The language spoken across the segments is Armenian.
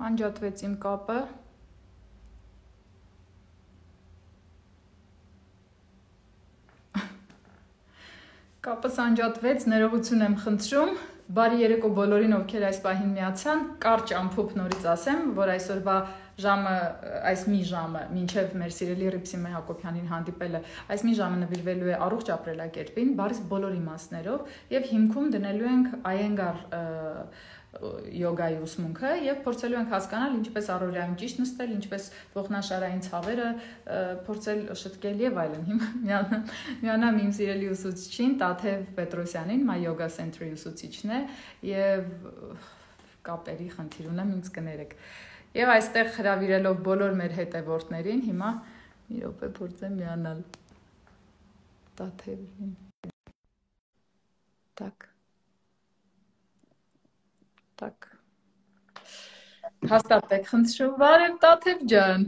Անջատվեց իմ կապը։ Կապս անջատվեց, ներողություն եմ խնդրում։ Բարի երեկո բոլորին, ովքեր այս պահին միացան։ Կարճ ամփոփ նորից ասեմ, որ այսօրվա ժամը, այս մի ժամը, մինչև մեր սիրելի Ռիփսիմե Հակոբյանին հանդիպելը, այս մի ժամը նվիրվելու է առողջ ապրելակերպին, բարիս բոլոր իմաստներով եւ հիմքում դնելու ենք Այենգար յոգայի ուսմունքը եւ փորձելու ենք հասկանալ ինչպես առօրյայում ճիշտ նստել, ինչպես ողնաշարային ցավերը փորձել շտկել եւ այլն։ Հիմա միանամ իմ սիրելի ուսուցչին Տաթև Պետրոսյանին, My Yoga Center-ի ուսուցիչն է եւ կապերի խնդիր ունեմ, ինձ կներեք։ Եվ այստեղ հravirելով բոլոր մեր հետևորդներին, հիմա մի րոպե փորձեմ միանալ Տաթևին։ Так Так։ Հաստատեք, խնդրում, բարև Տաթև ջան։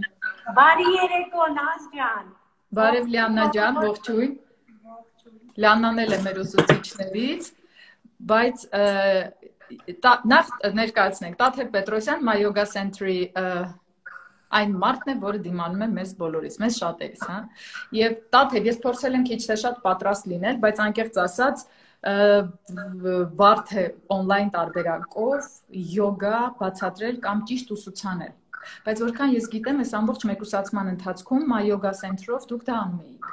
Բարի երեկո, Նազ ջան։ Բարև Լիաննա ջան, ողջույն։ Լիաննան էլ է մեր ուսուցիչներից, բայց նախ ներկայացնենք Տաթև Պետրոսյան My Yoga Center-ի այն մարդն է, որը դիմանում է մեզ բոլորից, մեզ շատերից, հա։ Եվ Տաթև, ես փորձել եմ քիչ թե շատ պատրաստ լինել, բայց անկեղծ ասած, բարդ է on-line տարբերակով յոգա բացատրել կամ ճիշտ ուսուցանել։ Բայց որքան ես գիտեմ, այս ամբողջ մեկուսացման ընթացքում My Yoga Center-ով դուք դա անում էիք։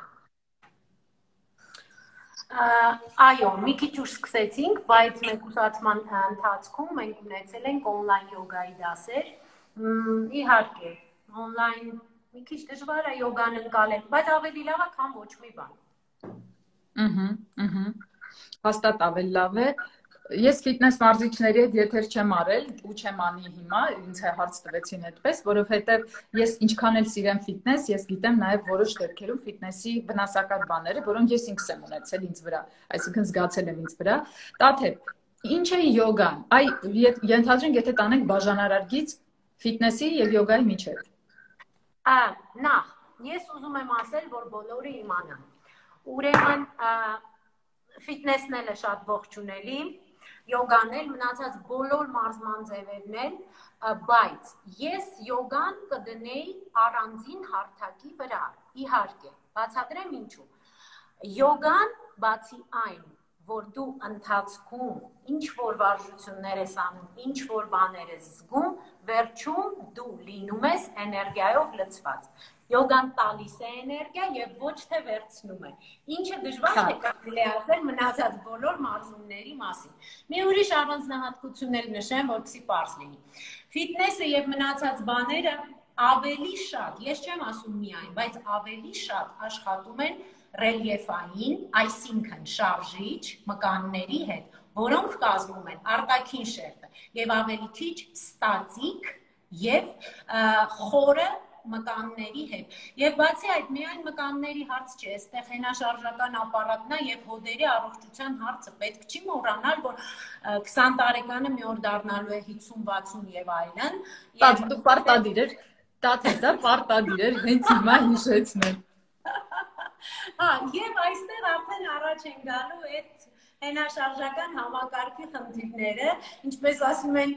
Այո, մի քիչ ուշ սկսեցինք, բայց մեկուսացման ընթացքում մենք ունեցել ենք on-line յոգայի դասեր։ Իհարկե, on-line մի քիչ դժվար է յոգան ընկալել, բայց ավելի լավ է, քան ոչ մի բան։ Ահա, ահա հաստատ ավելի լավ է ես ֆիթնես մարզիչների հետ եթեր չեմ արել ու չեմ անի հիմա ինձ է հարց տվեցին այդպես որովհետև ես ինչքան էլ սիրեմ ֆիթնես ես գիտեմ նաև որոշ դեպքերում ֆիթնեսի վնասակար բաները որոնք ես ինքս եմ ունեցել ինձ վրա այսինքն զգացել եմ ինձ վրա տաթե ինչ է յոգան այ ենթադրենք եթե տանենք բաժանարարգից ֆիթնեսի եւ յոգայի միջեւ ա նախ ես ուզում եմ ասել որ բոլորը իմանան ուրեմն ֆիթնեսն էլ է շատ ողջունելի, յոգան էլ, մնացած բոլոր մարզման ձևերն էլ, բայց ես յոգան կդնեի առանձին հարթակի վրա, իհարկե, բացատրեմ ինչու։ Յոգան բացի այն, որ դու ընթացքում ինչ որ վարժություններ ես անում, ինչ որ բաներ ես զգում, վերջում դու լինում ես էներգիայով լցված։ Յոգան տալիս է էներգիա եւ ոչ թե վերցնում է։ Ինչը դժվար է կարելի ասել մնացած բոլոր մարզումների մասին։ Մի ուրիշ առանձնահատկություն էլ նշեմ, որպեսզի པարզ լինի։ Ֆիթնեսը եւ մնացած բաները ավելի շատ, ես չեմ ասում միայն, բայց ավելի շատ աշխատում են ռելիեֆային, այսինքն շարժիչ մկանների հետ, որոնք կազմում են արտաքին շերտը եւ ավելի քիչ ստատիկ եւ խորը մկանների հետ։ Եվ բացի այդ, միայն մկանների հարց չէ, այստեղ հենաշարժական ապարատն է եւ հոդերի առողջության հարցը։ Պետք չի մոռանալ, որ 20 տարեկանը մի օր դառնալու է 50-60 եւ այլն։ Բայց դու պարտադիր ես, տաթե դա պարտադիր էր հենց հիմա հիշեցնել։ Հա, եւ այստեղ արդեն առաջ են գալու այդ հենաշարժական համակարգի խնդիրները, ինչպես ասում են,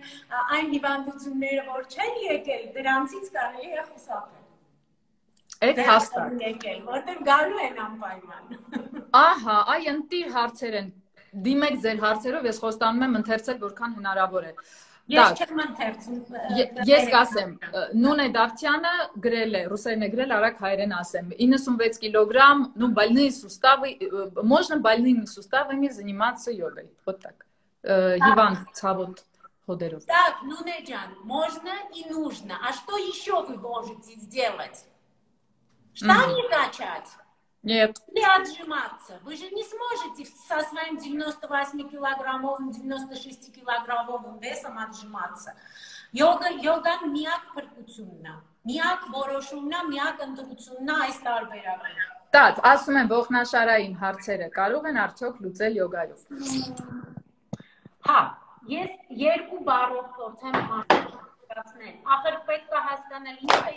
այն հիվանդությունները, որ չեն եկել, դրանցից կարելի է խուսափել։ Այդ հաստատ։ Եկել, որտեղ գալու են անպայման։ Ահա, այ ընտիր հարցեր են։ Դիմեք ձեր հարցերով, ես խոստանում եմ ընթերցել որքան հնարավոր է։ Ես չեմ ընթերցում։ Ես կասեմ, Նունե Դավթյանը գրել է, ռուսերեն է գրել, արագ հայերեն ասեմ, 96 килограмм, ну, больные суставы, можно больными суставами заниматься йогой. Вот так. Иван Цавот Ходеров. Так, Нуне Джан, можно и нужно. А что еще вы можете сделать? Штанги качать? Нет. Или отжиматься. Вы же не сможете со своим 98-килограммовым, 96-килограммовым весом отжиматься. Յոգա յոգան միակ փրկությունն է։ Միակ որոշումն է, միակ ընտրությունն է այս տարբերակում։ Տած, ասում են ողնաշարային հարցերը կարող են արդյոք լուծել յոգայով։ Հա, ես երկու բառով փորձեմ հասկացնել։ Ախր պետք է հասկանալ ինչ է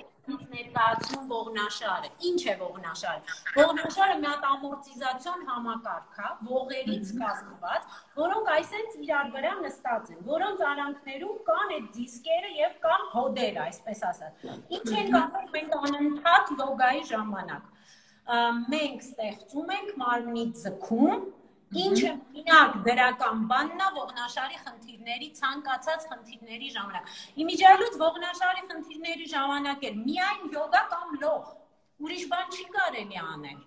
ներկայացնում ողնաշարը։ Ինչ է ողնաշարը։ Ողնաշարը մի հատ ամորտիզացիոն համակարգ է, ողերից կազմված, որոնք այսենց իրար վրա նստած են, որոնց արանքներում կան այդ դիսկերը եւ կան հոդերը, այսպես ասած։ Ինչ ենք անում մենք անընդհատ յոգայի ժամանակ։ Մենք ստեղծում ենք մարմնի ձգում, Ինչը մինակ դրական բանն է ողնաշարի խնդիրների ցանկացած խնդիրների ժամանակ։ Իմիջիայլոց ողնաշարի խնդիրների ժամանակ էլ միայն յոգա կամ լող։ Ուրիշ բան չի կարելի անել։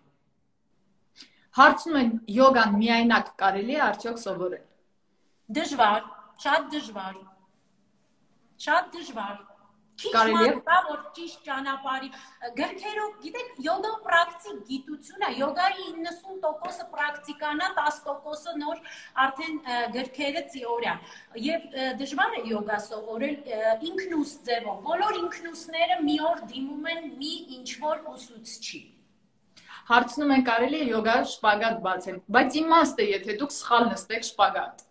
Հարցնում են յոգան միայնակ կարելի է արդյոք սովորել։ Դժվար, շատ դժվար։ Շատ դժվար կարելի է որ ճիշտ ճանապարհի գրքերով գիտեք յոգա պրակտիկ գիտություն է յոգայի 90%-ը պրակտիկան է 10%-ը նոր արդեն գրքերը թեորիա եւ դժվար է յոգա սովորել ինքնուս ձևով բոլոր ինքնուսները մի օր դիմում են մի ինչ որ ուսուցչի Հարցնում են կարելի է յոգա շպագատ բացել բայց իմաստը եթե դուք սխալ նստեք շպագատ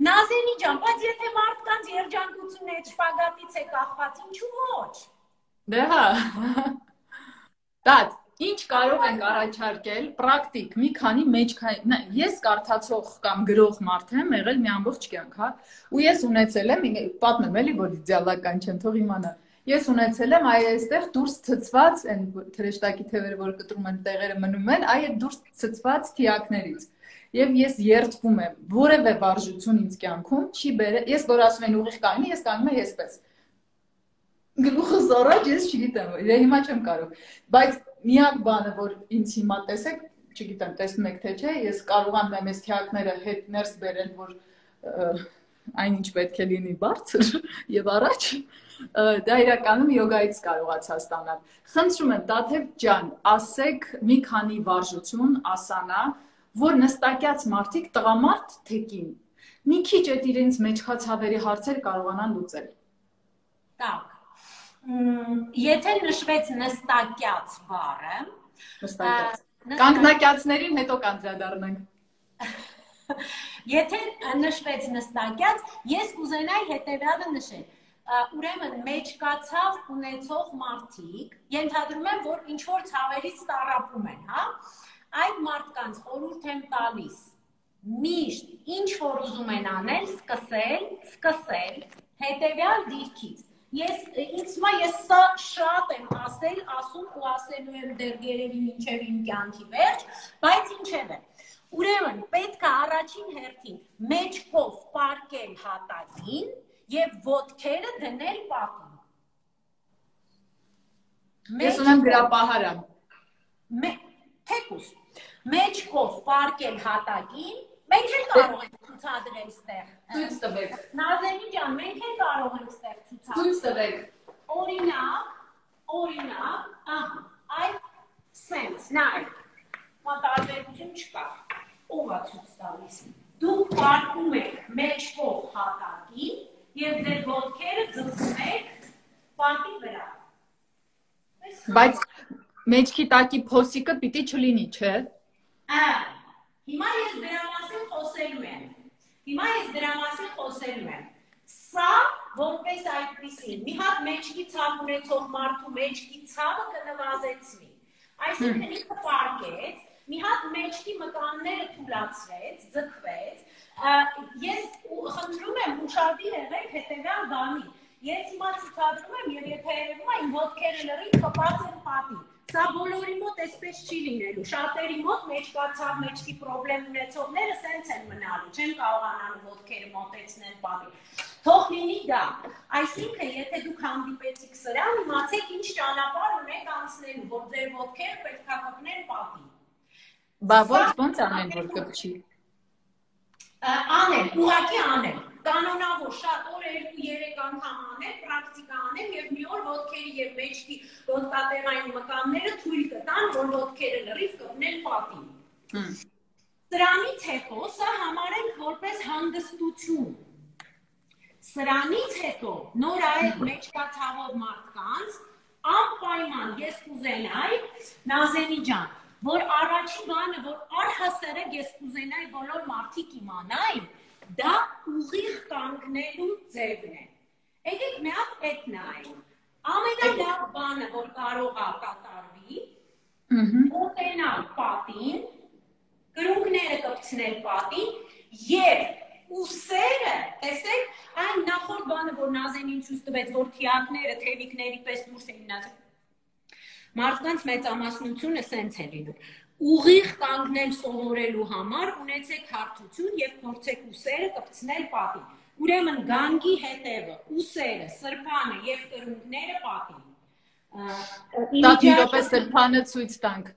Նազենի ջան, բայց եթե մարդկանց երջանկությունը այդ շպագատից է կախված, ինչու ոչ։ Դե հա։ Դատ, ինչ կարող ենք առաջարկել պրակտիկ մի քանի մեջքային ես կարդացող կամ գրող մարդ եմ եղել մի ամբողջ կյանք, հա։ Ու ես ունեցել եմ, պատմեմ էլի, որ իդեալական չեմ, թող իմանա։ Ես ունեցել եմ այ այստեղ դուրս ցծված այն թրեշտակի թևերը, որ կտրում են տեղերը մնում են, այ այդ դուրս ցծված թիակներից եւ ես երթվում եմ որևէ վարժություն ինձ կյանքում չի բերել ես որ ասում են ուղիղ կայնի ես կանգնում եմ այսպես գլուխս առաջ ես չգիտեմ դե հիմա չեմ կարող բայց միակ բանը որ ինձ հիմա տեսեք չգիտեմ տեսնում եք թե չէ ես կարողանում եմ այս թիակները հետ ներս բերել որ այնինչ պետք է լինի բարձր եւ առաջ դա իրականում յոգայից կարողացա ստանալ խնդրում եմ Տաթև ջան ասեք մի քանի վարժություն ասանա որ նստակյաց մարդիկ տղամարդ թեկին մի քիչ այդ իրենց մեջքացավերի հարցեր կարողանան լուծել։ Так։ Եթե նշվեց նստակյաց բառը, նստակյաց։ Կանգնակյացներին հետո կանդրադառնանք։ Եթե նշվեց նստակյաց, ես կուզենայի հետեւյալը նշել ուրեմն մեջկացավ ունեցող մարդիկ ենթադրում եմ որ ինչ որ ցավերից տարապում են, հա Այդ մարդկանց խորհուրդ եմ տալիս միշտ ինչ որ ուզում են անել, սկսել, սկսել հետեւյալ դիրքից։ Ես ինձ մա ես սա շատ եմ ասել, ասում ու ասելու եմ դեռ երևի մինչև իմ կյանքի վերջ, բայց ինչև է։ Ուրեմն պետք է առաջին հերթին մեջքով պարկել հատակին եւ ոտքերը դնել պատին։ Ես ունեմ գրապահարան։ Թեկուս մեջքով պարկել հատակին, մենք էլ կարող ենք ցուցադրել ստեղ։ Ցույց տվեք։ Նազենի ջան, մենք էլ կարող ենք ստեղ ցուցադրել։ Ցույց տվեք։ Օրինակ, օրինակ, ահա, այդ sense, նայ։ Մտածելություն չկա։ Ո՞վ է ցույց տալիս։ Դուք պարկում եք մեջքով հատակին եւ ձեր ոտքերը ձգում եք պատի վրա։ Բայց մեջքի տակի փոսիկը պիտի չլինի, չէ՞։ Ա, հիմա ես դրա մասին խոսելու եմ։ Հիմա ես դրա մասին խոսելու եմ։ Սա որպես այդպեսի մի հատ մեջքի ցավ ունեցող մարդու մեջքի ցավը կնվազեցնի։ Այսինքն ինքը պարկեց, մի հատ մեջքի մկանները թուլացրեց, ձգվեց։ Ես խնդրում եմ ուշադիր եղեք հետևյալ բանի։ Ես հիմա ցուցադրում եմ եւ եթե երևում է իմ ոտքերը լրիվ կպած են պատին Սա բոլորի մոտ այսպես չի լինելու։ Շատերի մոտ մեջկացավ, մեջքի խնդրեմ ունեցողները սենց են մնալու, չեն կարողանալու ոտքերը մոտեցնել բավի։ Թող լինի դա։ Այսինքն, եթե դուք հանդիպեցիք սրան, իմացեք ինչ ճանապարհ ունեք անցնելու, որ ձեր ոտքերը պետք է կպնեն բավի։ Բա ո՞նց ո՞նց անեն որ կպչի։ Անել, ուղակի անել կանոնավոր շատ օր 2-3 անգամ անել, պրակտիկա անել եւ մի օր ոտքերի եւ մեջքի ոտքատեղային մկանները թույլ կտան, որ ոտքերը լրիվ կպնեն պատին։ Սրանից հետո սա համարենք որպես հանգստություն։ Սրանից հետո նոր այդ մեջկացավով մարդկանց անպայման ես կուզենայի Նազենի ջան, որ առաջին բանը, որ առհասարակ ես կուզենայի բոլոր մարդիկ իմանային, դա ուղիղ կանգնելու ձևն է։ Եկեք մի հատ այդ նայենք։ Ամենալավ բանը, որ կարող է կատարվի, մոտենալ պատին, կրունկները կպցնել պատին եւ ուսերը, տեսեք, այն նախորդ բանը, որ Նազենին ցույց տվեց, որ թիակները թևիկների պես դուրս էին գնացել։ Մարդկանց մեծամասնությունը սենց է լինում ուղիղ կանգնել սովորելու համար ունեցեք հարթություն եւ փորձեք ուսերը կպցնել պատին։ Ուրեմն գանգի հետևը, ուսերը, սրբանը եւ կրունկները պատին։ Տատի րոպե սրբանը ցույց տանք։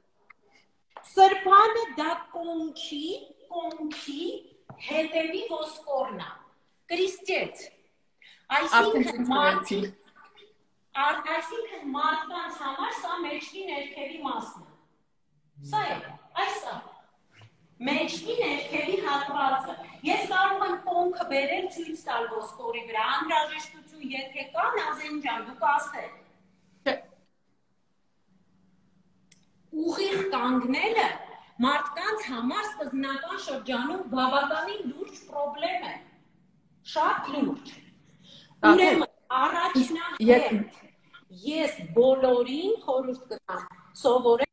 Սրբանը դա կոնքի, կոնքի հետևի ոսկորն է։ Քրիստիեց։ Այսինքն մարդիկ Այսինքն մարդկանց համար սա մեջքի ներքևի մասն է Սա է, այս է։ Մեջքի ներքևի հատվածը։ Ես կարող եմ կոնքը բերել ցույց տալ ոսկորի վրա, անհրաժեշտություն եթե կա, Նազեն ջան, դուք ասեք։ Ուղիղ կանգնելը մարդկանց համար սկզբնական շրջանում բավականին լուրջ խնդրեմ է։ Շատ լուրջ։ Ուրեմն առաջնահերթ ես բոլորին խորհուրդ կտամ սովորել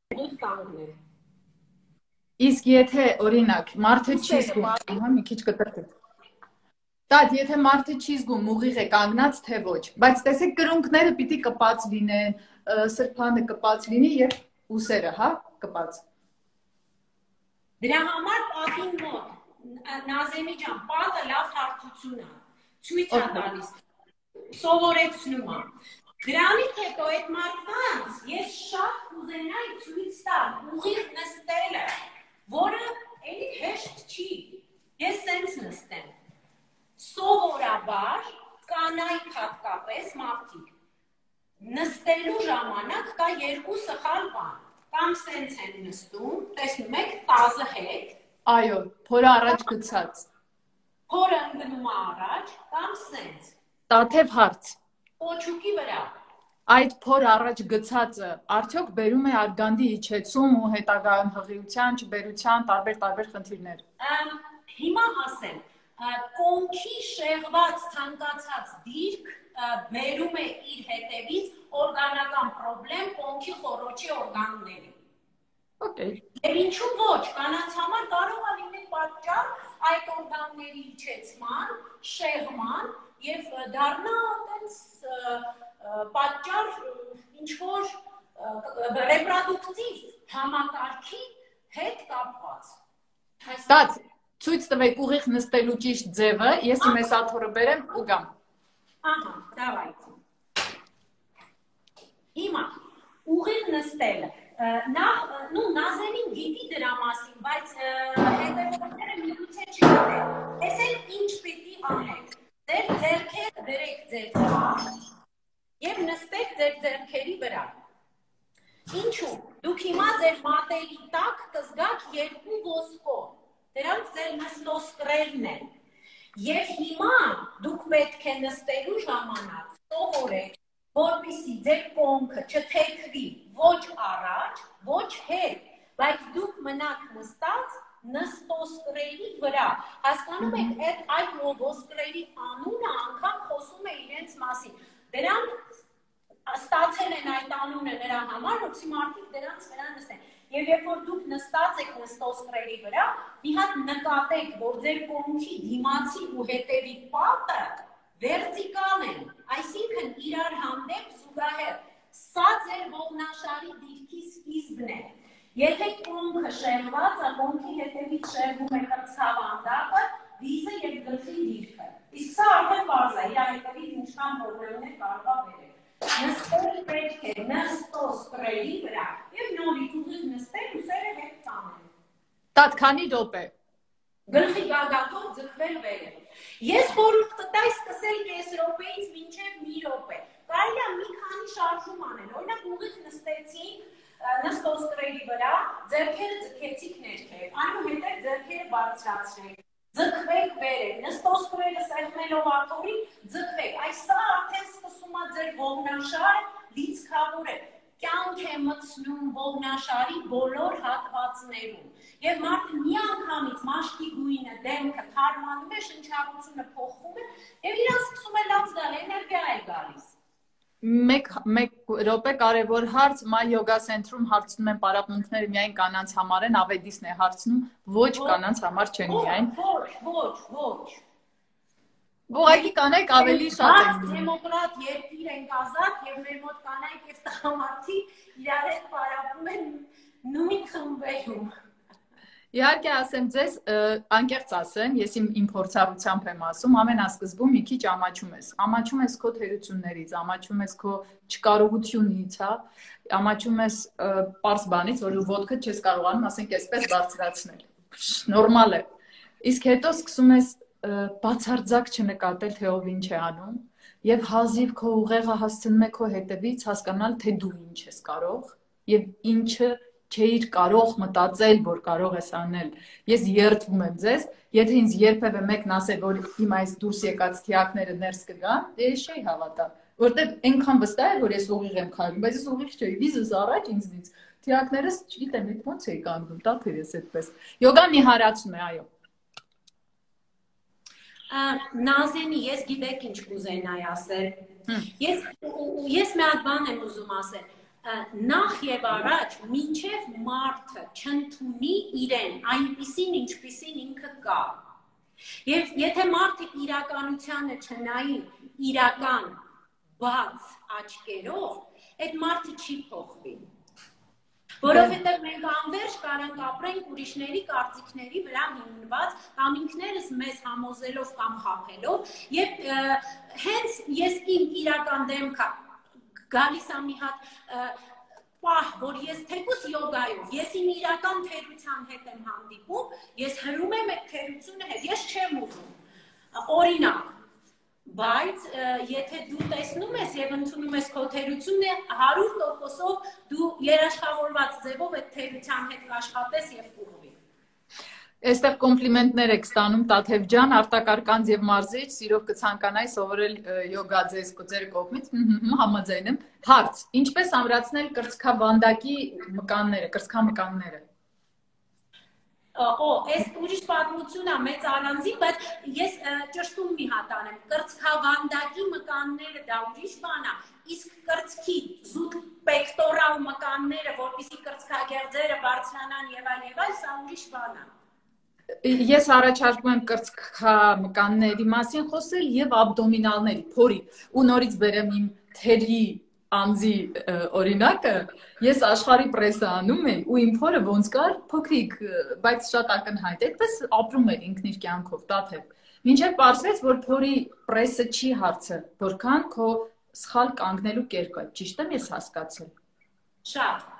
Իսկ եթե օրինակ մարդը չի զգում, ահա մի քիչ կտրտի։ Դատ, եթե մարդը չի զգում ուղիղ է կանգնած թե ոչ, բայց տեսեք կրունկները պիտի կպած լինեն, սրբանը կպած լինի եւ ուսերը, հա, կպած։ Դրա համար պատին մոտ Նազեմի ջան, պատը լավ հարթություն է։ Ցույց է տալիս։ Սովորեցնում է։ Դրանից հետո այդ մարդկանց ես շատ կուզենայի ցույց տալ ուղիղ նստելը, որը էլի հեշտ չի։ Ես սենց նստեմ։ Սովորաբար կանայք հատկապես մարդիկ նստելու ժամանակ կա երկու սխալ բան։ Կամ սենց են նստում, տեսնում եք տազը հետ։ Այո, փորը առաջ գցած։ Փորը ընկնում առաջ, կամ սենց։ Տաթև հարց Պոչուկի վրա։ Այդ փոր առաջ գցածը արդյոք բերում է արգանդի իջեցում ու հետագայում հղիության, չբերության տարբեր-տարբեր խնդիրներ։ Հիմա ասեմ, կոնքի շեղված ցանկացած դիրք բերում է իր հետևից օրգանական խնդրեմ կոնքի խորոչի օրգանների։ Okay։ Եվ ինչու ոչ, կանանց համար կարող է լինել պատճառ այդ օրգանների իջեցման, շեղման եւ դառնա այտենց պատճառ ինչ որ ռեպրոդուկտիվ համակարգի հետ կապված։ Այստեղ ցույց տվեք ուղիղ նստելու ճիշտ ձևը, ես իմ այս աթորը բերեմ ու գամ։ Ահա, դավայ։ Հիմա ուղիղ նստելը նախ նու նազերին գիտի դրա մասին, բայց հետևողները միլուցե չգիտեն։ Էս էլ ինչ պետք է անենք դրեք ձեր ձեռքը եւ նստեք ձեր ձեռքերի վրա։ Ինչու։ Դուք հիմա ձեր մատերի տակ կզգաք երկու ոսկոր։ Դրանք ձեր նստոսկրերն են։ Եվ հիմա դուք պետք է նստելու ժամանակ սովորեք, որպեսզի ձեր կոնքը չթեքվի ոչ առաջ, ոչ հետ, բայց դուք մնաք նստած նստոսկրերի վրա։ Հասկանում եք, այդ այդ ոսկրերի անունը անգամ խոսում է իրենց մասին։ Դրանք ստացել են այդ անունը նրա համար, որովհետեւ մարդիկ դրանց վրա նստեն։ Եվ երբ որ դուք նստած եք նստոսկրերի վրա, մի հատ նկատեք, որ ձեր կողմի դիմացի ու հետևի պատը վերտիկալ են, այսինքն իրար հանդեպ զուգահեռ։ Սա ձեր ողնաշարի դիրքի սկիզբն է։ Եթե կոնքը շեղված է, կոնքի հետևից շեղվում է կրծքավանդակը, վիզը եւ գլխի դիրքը։ Իսկ սա արդեն բարձ է, իր հետևից ինչքան խնդիրներ կարող է բերել։ Նստել պետք է նստոս կրելի վրա եւ նորից ուղիղ նստել ու սերը հետ տանել։ Տատ քանի րոպե։ Գլխի գագաթով ձգվել վերը։ Ես խորհուրդ կտայի սկսել 10 րոպեից մինչև մի րոպե։ Կարելի է մի քանի շարժում անել։ Օրինակ ուղիղ նստեցին, նստոստրերի վրա, ձեռքերը ձգեցիք ներքև, այնուհետև ձեռքերը բարձրացրեք, ձգվեք վերև, նստոստրերը սեղմելով աթորի, ձգվեք, այս սա արդեն սկսում է ձեր ողնաշարը լիցքավոր է, կյանք է մցնում ողնաշարի բոլոր հատվածներում։ Եվ մարդը մի անգամից մաշկի գույնը, դեմքը թարմանում է, շնչառությունը փոխվում է, եւ իրան սկսում է լավ զգալ, էներգիա գալիս։ Մեկ մեկ րոպե կարևոր հարց, մայ յոգա սենտրում հարցնում են պարապմունքները միայն կանանց համար են, ավեդիսն է հարցնում, ոչ կանանց համար չեն միայն։ Ոչ, ոչ, ոչ։ Ուղղակի կանայք ավելի շատ են Դեմոկրատ երկիր են ազատ եւ մեր մոտ կանայք եւ տղամարդիկ իրար հետ պարապում են նույն խմբերում։ Իհարկե ասեմ ձեզ, անկեղծ ասեմ, ես իմ իմ փորձառությամբ եմ ասում, ամենասկզբում մի քիչ ամաչում ես։ Ամաչում ես քո թերություններից, ամաչում ես քո չկարողությունից, հա, ամաչում ես པարս բանից, որ ոդկը չես կարողանում, ասենք, այսպես բարձրացնել։ Նորմալ է։ Իսկ հետո սկսում ես բացարձակ չնկատել, թե ով ինչ է անում, եւ հազիվ քո ուղեղը հասցնում է քո հետևից հասկանալ, թե դու ինչ ես կարող եւ ինչը չէիր կարող մտածել, որ կարող ես անել։ Ես երդվում եմ ձեզ, եթե ինձ երբևէ մեկն ասեր, որ իմ այս դուրս եկած թիակները ներս կգան, ես չէի հավատա, որտեղ այնքան վստահ էր, որ ես ուղիղ եմ քայլում, բայց ես ուղիղ չէի, վիզս առաջ ինձնից։ Թիակներս չգիտեմ, այդ ոնց էի կանգնում, տաթեր ես այդպես։ Յոգան իհարացում է, այո։ Նազենի, ես գիտեք ինչ կուզենայի ասել։ Ես ես մի հատ բան եմ ուզում ասել նախ եւ առաջ մինչեւ մարդը չընդունի իրեն այնպիսին ինչպիսին ինքը կա եւ եթե մարդը իրականությանը չնայի իրական բաց աչքերով այդ մարդը չի փոխվի որովհետև մենք անverջ կարանք ապրենք ուրիշների կարծիքների վրա հիմնված կամ ինքներս մեզ համոզելով կամ խափելով եւ հենց ես իմ իրական դեմքը գալիս ա մի հատ պահ, որ ես թեկուս յոգայով, ես իմ իրական թերության հետ եմ հանդիպում, ես հրում եմ այդ թերությունը հետ, ես չեմ ուզում։ Օրինակ, բայց եթե դու տեսնում ես եւ ընդունում ես քո թերությունը 100%-ով դու երաշխավորված ձևով այդ թերության հետ աշխատես եւ կուղվի Այստեղ կոմպլիմենտներ եք ստանում Տաթև ջան, արտակարգանց եւ մարզիչ, սիրով կցանկանայի սովորել յոգա ձեզ ձեր կողմից, համաձայն եմ։ Հարց. Ինչպես ամրացնել կրծքավանդակի մկանները, կրծքամկանները։ Օ, այս ուրիշ պատմություն է մեծ առանձին, բայց ես ճշտում մի հատ անեմ։ Կրծքավանդակի մկանները դա ուրիշ բան է, իսկ կրծքի զուտ պեկտորալ մկանները, որպեսի կրծքագեղձերը բարձրանան եւ այլ եւ այլ, սա ուրիշ բան է ես առաջարկում եմ կրծքամկանների մասին խոսել եւ աբդոմինալների, փորի։ Ու նորից բերեմ իմ թերի անձի օրինակը, ես աշխարհի պրեսը անում էի ու իմ փորը ոնց կար փոքրիկ, բայց շատ ակնհայտ։ Այդպես ապրում էր ինքն իր կյանքով, տաթև։ Մինչև պարզվեց, որ փորի պրեսը չի հարցը, որքան քո սխալ կանգնելու կերպը։ Ճիշտ եմ ես հասկացել։ Շատ։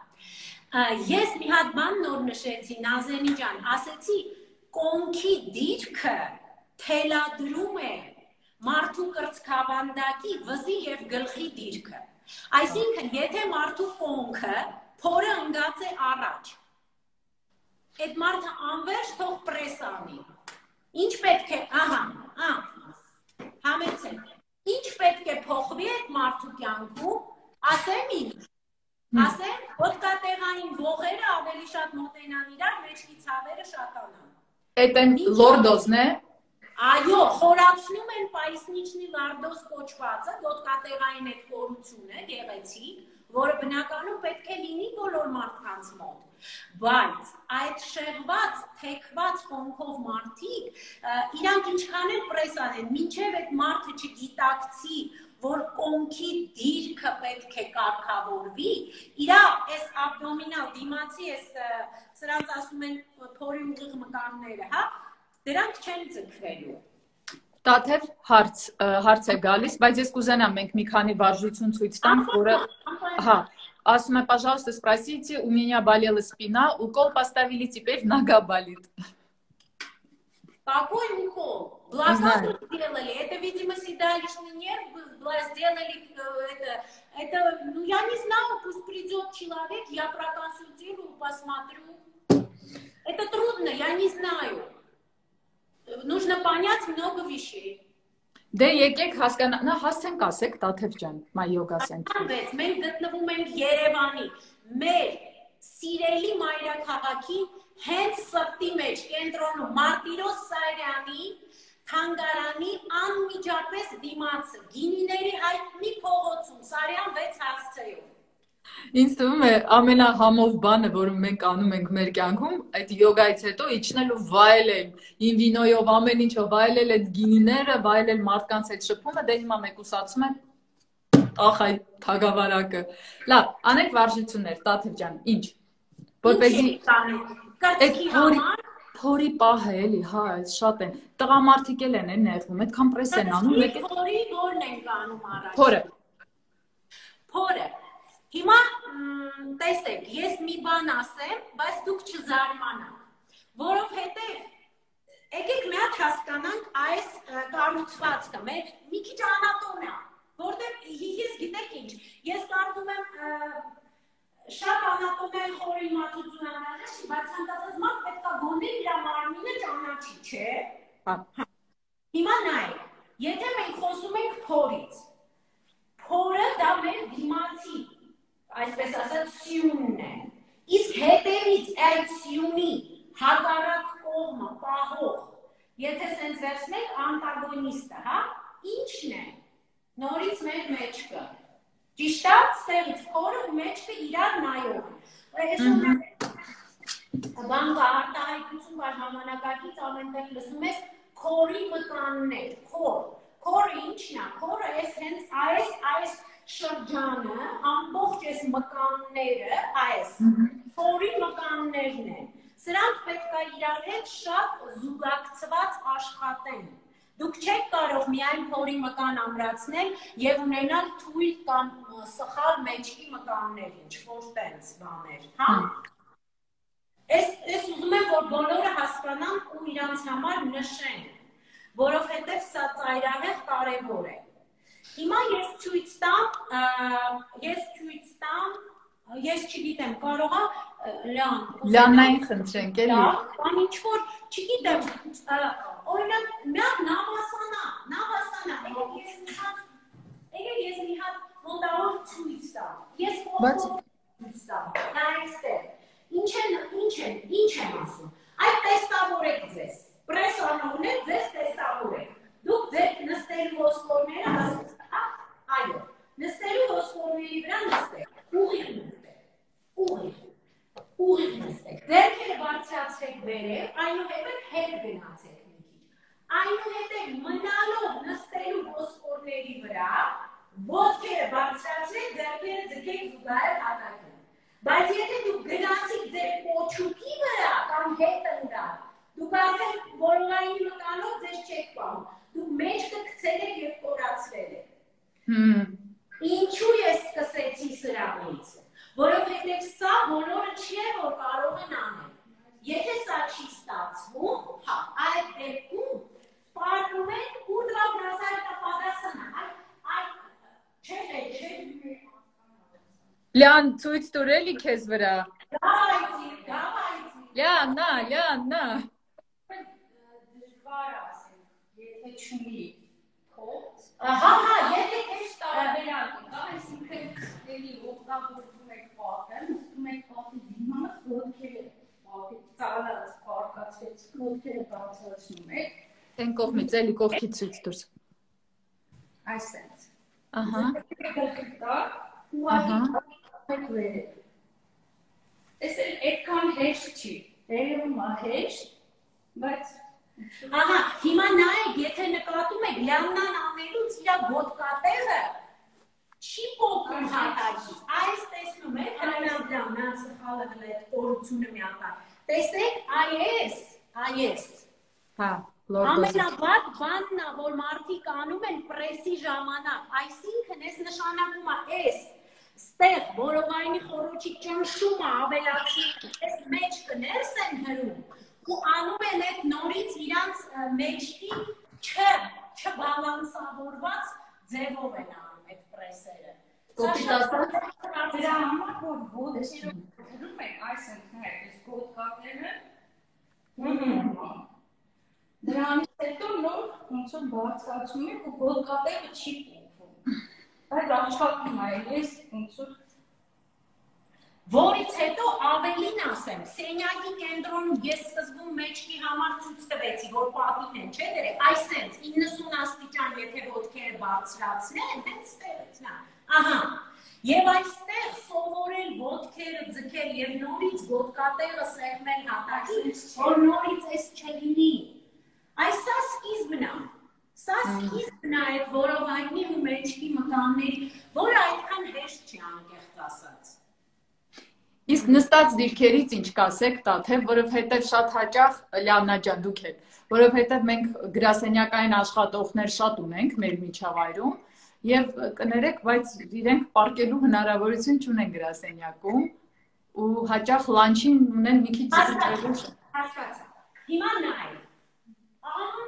Ես մի հատ բան նոր նշեցի, Նազենի ջան, ասեցի, կոնքի դիրքը թելադրում է մարդու կրծքավանդակի վզի եւ գլխի դիրքը։ Այսինքն, եթե մարդու կոնքը փորը ընկած է առաջ, այդ մարդը անverջ թող պրես անի։ Ինչ պետք է, ահա, ահա, համեցեք։ Ինչ պետք է փոխվի այդ մարդու կյանքում, ասեմ ինձ։ Ասեմ, ոդկատեղային ողերը ավելի շատ մոտենան իրար, մեջքի ցավերը շատանան։ Այդ են լորդոզն է։ Այո, խորացնում են պայսնիչնի լարդոս կոչվածը, ոտկատեղային այդ կորությունը, գեղեցիկ, որը բնականում պետք է լինի բոլոր մարդկանց մոտ։ Բայց այդ շեղված, թեքված կոնքով մարդիկ, իրանք ինչքան էլ պրեսան են, մինչև այդ մարդը չգիտակցի, որ կոնքի դիրքը պետք է կարգավորվի, իրա այս աբդոմինալ դիմացի այս սրանց ասում են փորի ուղիղ մկանները, հա, դրանք չեն ձգվելու։ Տաթև հարց հարց է գալիս, բայց ես կուզենամ մենք մի քանի վարժություն ցույց տանք, որը հա, ասում է, пожалуйста, спросите, у меня болела спина, укол поставили, теперь нога болит. Какой укол? Глаза сделали. Это, видимо, седалищный нерв был. Сделали это. Это, ну, я не знаю, пусть придет человек, я проконсультирую, посмотрю. Это трудно, я не знаю. Нужно понять много вещей. Դե եկեք հասկանա, նա հասցենք ասեք Տաթև ջան, մայ յոգա սենթրում։ Բայց մենք գտնվում ենք Երևանի, մեր սիրելի մայրաքաղաքի հենց սրտի մեջ կենտրոնում Մարտիրոս Սարյանի թանգարանի անմիջապես դիմաց գինիների հայտնի փողոցում Սարյան 6 հասցեում Ինձ թվում է ամենահամով բանը, որ մենք անում ենք մեր կյանքում, այդ յոգայից հետո իջնել ու վայելել, ինվինոյով ամեն ինչը վայելել այդ գինիները, վայելել մարդկանց հետ շփումը, դե հիմա մեկուսացում եմ ախ այդ թագավարակը։ Լավ, անենք վարժություններ, Տաթև ջան, ինչ։ Որպեսզի այդ փորի փորի պահը էլի, հա, այդ շատ են։ Տղամարդիկ էլ են ներվում, այդքան պրես են անում, մեկը փորի որն են անում առաջ։ Փորը։ Փորը Հիմա տեսեք, ես մի բան ասեմ, բայց դուք չզարմանաք, որովհետև եկեք մի հատ հասկանանք այս կառուցվածքը, մեր մի քիչ անատոմիա, որտեղ ես գիտեք ինչ, ես կարծում եմ շատ անատոմիայի խորի իմացություն անհրաժեշտ, բայց ցանկացած մարդ պետք է գոնե իր մարմինը ճանաչի, չէ՞։ Հա։ Հիմա նայեք, եթե մենք խոսում ենք փորից, փորը դա մեր դիմացի այսպես ասած սյունն է։ Իսկ հետևից այդ սյունի հակառակ կողմը պահող, եթե սենց վերցնենք անտագոնիստը, հա, ի՞նչն է։ Նորից մեր մեջքը։ Ճիշտ է, ստեղից փորը ու մեջքը իրար նայող։ Այսօր բան կա արտահայտություն կար ժամանակակից ամենտեղ լսում ես քորի մկաններ, քոր։ Քորը ի՞նչն է։ Քորը էս հենց այս այս շրջանը ամբողջ այս մկանները, այս ֆորի մկաններն են։ Սրանք պետք է իրար հետ շատ զուգակցված աշխատեն։ Դուք չեք կարող միայն փորի մկան ամրացնել եւ ունենալ թույլ կամ սխալ մեջքի մկաններ, ինչ որ տենց բաներ, հա։ Ես ես ուզում եմ որ բոլորը հասկանան ու իրանց համար նշեն, որովհետեւ սա ծայրահեղ կարեւոր է։ Հիմա ես ցույց տամ, ես ցույց տամ, ես չգիտեմ, կարողա լան։ Լանային խնդրենք էլի։ Բան ինչ որ, չգիտեմ, օրինակ նա նավասանա, նավասանա, ես մի հատ եկեք ես մի հատ մոտավոր ցույց տամ։ Ես Բայց ցույց տամ։ Նա այստեղ։ Ինչ են, ինչ են, ինչ եմ ասում։ Այդ տեստավորեք ձեզ։ Պրես անունը ձեզ տեստավորեք։ Դուք ձեր նստելու ոսկորները հասցնեք Այո, նստելու ոսկորների վրա նստեք, ուղիղ նստեք, ուղիղ, ուղիղ նստեք, ձերքերը բարձրացրեք վերև, այնուհետև հետ գնացեք այնուհետև մնալով նստելու ոսկորների վրա, ոտքերը բարձրացրեք, ձերքերը ձգեք զուգահեռ հատակին, բայց եթե դուք գնացիք ձեր պոչուկի վրա կամ հետ ընկալ, դուք արդեն որոնային մկանով ձեզ չեք պահում, դուք մեջքը գցել եք և կորացրել եք, Ինչու ես սկսեցի սրանից, որովհետև սա բոլորը չի է, որ կարող են անել։ Եթե սա չի ստացվում, հա, այդ դեպքում սպառնում են ու դրա բրասարը պատասխանը։ Այդ չէ, չէ։ Լյան ցույց տուր էլի քեզ վրա։ Դավայցի, դավայցի։ Լյանա, լյանա։ Դժվար ասեմ, եթե չունի Հա, հա, եթե քեզ տարբերակ կա, այսինքն էլի օգտագործում եք պատը, նստում եք պատի դիմաց, ոտքերը պատի ծալած, պարկացվեց, ոտքերը բարձրացնում եք։ Այն կողմից էլի կողքից ցույց դուրս։ Այսպես։ Ահա։ Դա ահա վերև։ Էս այդքան հեշտ չի։ Երևում է հեշտ, բայց Ահա, հիմա նայեք, եթե նկատում եք լամնան անելուց իր գոտկատեղը չի փոքր հատակի։ Այս տեսնում եք, հրանավդան, նա սխալը գլետ օրությունը մի հատ։ Տեսեք, այս, այս։ Հա, լորդոս։ Ամենավատ բանն է, որ մարդիկ անում են պրեսի ժամանակ, այսինքն էս նշանակում է էս ստեղ որովայնի խորոչի ճնշումը ավելացնում, էս մեջ կներս են հրում ու անում են այդ նորից իրանց մեջքի չ չբալանսավորված ձևով են անում այդ պրեսերը։ Կոպիտ ասած դրա համար որ ոտքերը դնում են այս ընկներ, այս գոտկակները Դրանից հետո նոր ոնց որ բարձրացում եք ու գոտկատերը չի փոխվում։ Բայց աշխատում է, ես ոնց որ Որից հետո ավելին ասեմ, սենյակի կենտրոնում ես սկզբում մեջքի համար ցույց տվեցի, որ պատին են, չէ՞ դրեք, այսպես 90 աստիճան եթե ոտքերը բարձրացնեն, հենց ստեղից նա։ Ահա, Եվ այստեղ սովորել ոտքերը ձգել եւ նորից գոտկատեղը սեղմել հատակին, որ նորից էս չլինի։ Այս սա սկիզբն է։ Սա սկիզբն է այդ որովայնի ու մեջքի մկանների, որը այդքան հեշտ չի անկեղծ ասած։ Իսկ նստած դիրքերից ինչ կասեք տա, թե որովհետև շատ հաճախ Լիանա ջան դուք եք, որովհետև մենք գրասենյակային աշխատողներ շատ ունենք մեր միջավայրում, եւ կներեք, բայց իրենք պարկելու հնարավորություն չունեն գրասենյակում ու հաճախ լանչին ունեն մի քիչ զգուշելու։ Հասկացա։ Հիմա նայ։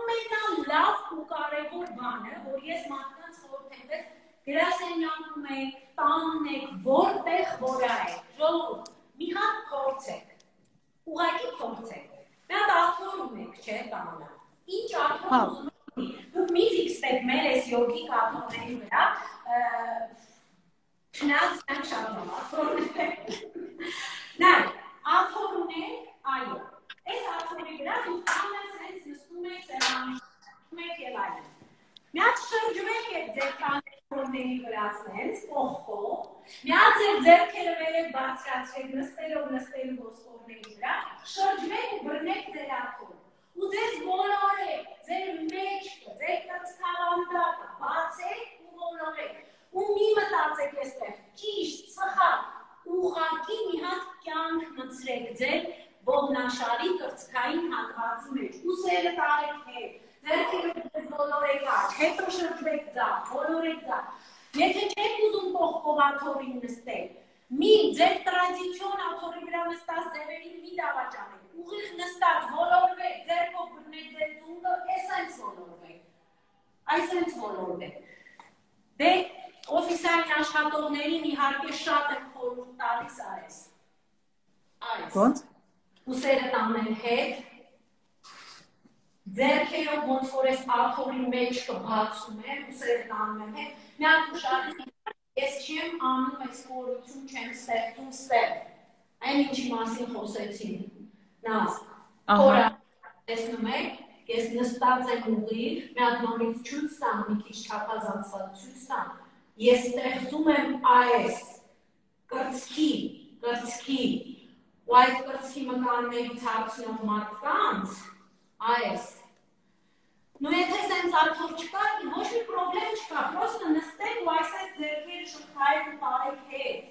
Ամենալավ ու կարևոր բանը, որ ես մարդկանց խորհուրդ եմ գրասենյակում եք, տանն եք, որտեղ որա եք, ժողովուրդ, մի հատ փորձեք։ Ուղղակի փորձեք։ Դա աթորում եք, չէ՞, տանը։ Ինչ աթոր հա։ ուզում Դուք մի ֆիքսեք մեր այս յոգի կաթոնների վրա, չնայած դրանք շատ բավարար։ Նա աթոռ ունեք, այո։ Այս աթոռի վրա դուք ամեն sense նստում եք սեղանում եք եւ այլն։ Մի հատ շրջվեք այդ ձեր կանոնների վրա sense կողքով։ Մի հատ ձեր ձեռքերը վերև բարձրացրեք նստելով նստելու ոսկորների վրա, շրջվեք ու բռնեք ձեր աթոռը ու ձեզ ոլորեք, ձեր մեջքը, ձեր կծքավանդակը, բացեք ու ոլորեք։ Ու մի մտածեք այստեղ, ճիշտ, սխալ, ուղակի մի հատ կյանք մցրեք ձեր ողնաշարի կրծքային հատվածի մեջ։ Ուսերը տարեք հետ, ձերքերը ձեզ ոլորեք աջ, հետո շրջվեք ձախ, ոլորեք ձախ։ Եթե չեք ուզում կողքովաթորին նստել, մի ձեր տրադիցիոն աթորի վրա նստած ձևերին մի դավաճանեք ուղիղ նստած ոլորվեք, ձերքով բռնեք ձեր ծունգը, այսպես ոլորվեք։ Այսպես ոլորվեք։ Դե օֆիսային աշխատողներին իհարկե շատ է խորհուրդ տալիս այս։ Այս։ Ոնց։ Ուսերը տանել հետ, ձերքերով ոնց որ այս աթորի մեջ կբացում են, ուսերը տանում են հետ, մի հատ ուշադրի ես չեմ անում այս խորություն չեմ ստեղծում ստեղ։ Այն ինչի մասին խոսեցին նաս։ Խորա տեսնում եք, ես նստած եմ ուղիղ, մի հատ նորից ցույց տամ, մի քիչ չափազանցված ցույց տամ։ Ես ստեղծում եմ այս կրծքի, կրծքի ու այդ կրծքի մկաններից հարցնող մարդկանց այս Ну եթե սենց արդյոք չկա, ոչ մի խնդրեմ չկա, պրոստը նստեք ու այսպես ձերքերը շփթայեք ու տարեք հետ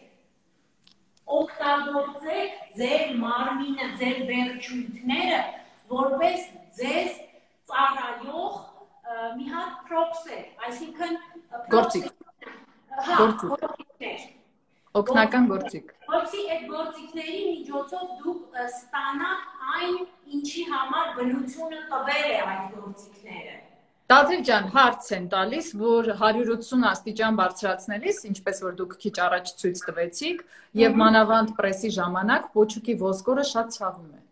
օգտագործեք ձեր մարմինը, ձեր վերջույթները, որպես ձեզ ծառայող մի հատ props-է, այսինքն գործիք։ Գործիք։ Օգնական գործիք։ Որպեսզի այդ գործիքների միջոցով դուք ստանաք այն, ինչի համար բնությունը տվել է այդ գործիքները։ Տաթև ջան, հարց են տալիս, որ 180 աստիճան բարձրացնելիս, ինչպես որ դուք քիչ առաջ ցույց տվեցիք, եւ մանավանդ պրեսի ժամանակ փոչուկի ոսկորը շատ ցավում է։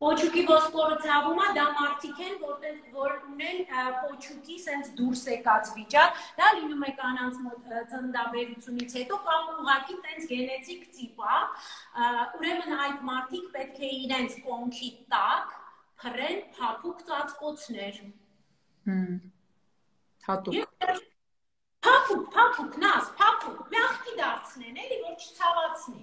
Պոչուկի ոսկորը ցավում է, դա մարտիկ են, որտեղ որ ունեն պոչուկի սենց դուրս եկած վիճակ, դա լինում է կանանց մոտ ծննդաբերությունից հետո կամ ուղղակի տենց գենետիկ տիպ է։ Ուրեմն այդ մարտիկ պետք է իրենց կոնքի տակ փռեն փափուկ ծածկոցներ։ Հմ։ Հատուկ։ Փափուկ, փափուկ, նաս, փափուկ, մեղքի դարձնեն, էլի որ չցավացնի։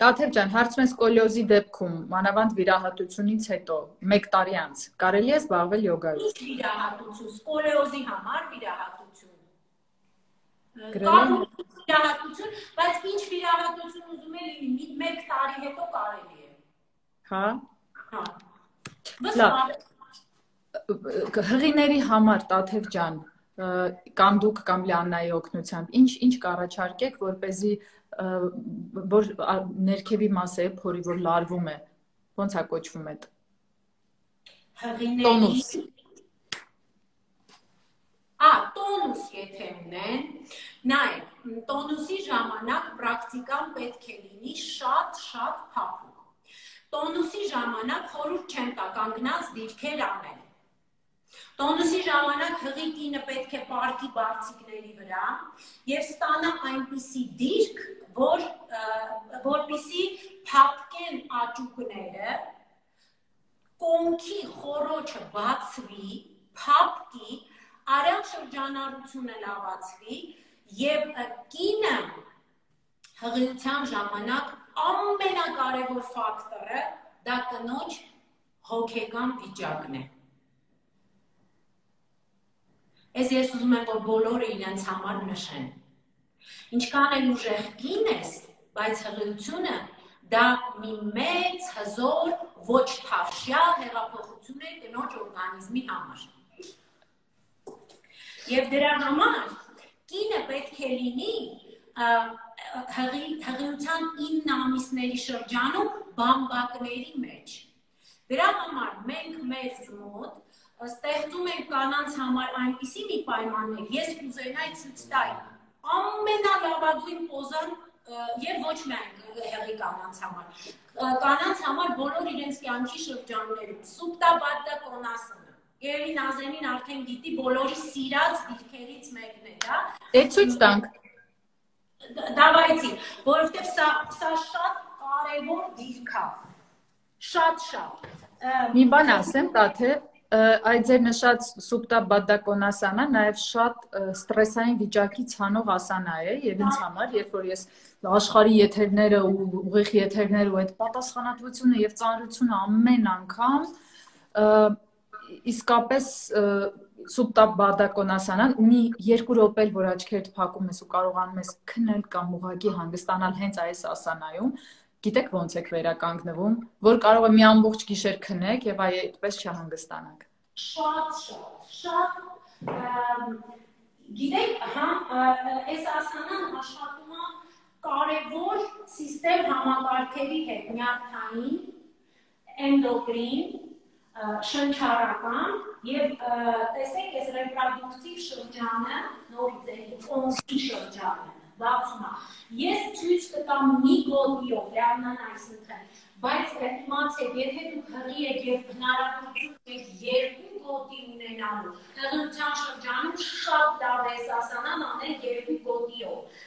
Տաթև ջան, հարցում ես սկոլիոզի դեպքում, մանավանդ վիրահատությունից հետո, 1 տարի անց, կարելի է զբաղվել յոգայով։ Ինչ վիրահատություն, սկոլիոզի համար վիրահատություն։ Գրել վիրահատություն, բայց ինչ վիրահատություն ուզում է լինի, 1 տարի հետո կարելի է։ Հա։ Հա։ Լավ հղիների համար Տաթև ջան կամ դուք կամ Լիաննայի օգնությամբ ինչ ինչ կառաջարկեք որ เป զի որ ներքևի մասը է փորի որ լարվում է ոնց է կոչվում այդ? Հղիների տոնուս Ա, տոնուս եթե ունեն, նայեք, տոնուսի ժամանակ պրակտիկան պետք է լինի շատ-շատ փափուկ։ Տոնուսի ժամանակ խորհուրդ չեմ տա կանգնած դիրքեր անել Տոնուսի ժամանակ հղի կինը պետք է պարկի բարձիկների վրա եւ ստանա այնպիսի դիրք, որ որպիսի փապկեն աճուկները, կոնքի խորոչը բացվի, փապկի, արյան շրջանառությունը լավացվի եւ կինը հղիության ժամանակ ամենակարևոր ֆակտորը դա կնոջ հոգեկան վիճակն է։ Ես ես ուզում եմ, որ բոլորը իրենց համար նշեն։ Ինչքան էլ ուժեղ կին ես, բայց հղիությունը դա մի մեծ հզոր ոչ թավշյալ հեղափոխություն է կնոջ օրգանիզմի համար։ Եվ դրա համար կինը պետք է լինի հղի հղիության 9 ամիսների շրջանում բամբակների մեջ։ Դրա համար մենք մեզ մոտ ստեղծում ենք կանանց համար այնպիսի մի պայմաններ, ես կուզենայի ցույց տալ ամենալավագույն պոզան եւ ոչ միայն հեղի կանանց համար։ Կանանց համար բոլոր իրենց կյանքի շրջաններում սուպտաբադդա կոնասը Երևի Նազենին արդեն գիտի բոլորի սիրած դիրքերից մեկն է, դա։ Դե ցույց տանք։ Դավայցի, որովհետև սա սա շատ կարևոր դիրք է։ Շատ շատ։ Մի բան ասեմ, դա թե այդ ձեր նշած սուպտա բադակոնասանը նաև շատ ստրեսային վիճակի ցանող ասանա է եւ ինձ համար, երբ որ ես աշխարհի եթերները ու ուղիղ եթերները ու այդ պատասխանատվությունը եւ ծանրությունը ամեն անգամ իսկապես սուպտա բադակոնասանան մի երկու րոպե որ աչքերդ փակում ես ու կարողանում ես քնել կամ ուղակի հանգստանալ հենց այս ասանայում Գիտեք ոնց եք վերականգնվում, որ կարող է մի ամբողջ գիշեր քնեք եւ այ այդպես չհանգստանաք։ Շատ շատ շատ գիտեք, հա, այս ասանան աշխատում է կարևոր համակարգերի համակարգերի հետ, նյարդային, էնդոկրին, շնչառական եւ տեսեք, այս ռեպրոդուկտիվ շրջանը նորից է, կոնսի շրջանը բացում է։ Ես ցույց կտամ մի գոտիով, լավնան այսինքն, բայց իմացեք, եթե դուք հղի եք եւ հնարավորություն եք երկու գոտի ունենալու, հղիության շրջանում շատ լավ է ասանան անել երկու գոտիով։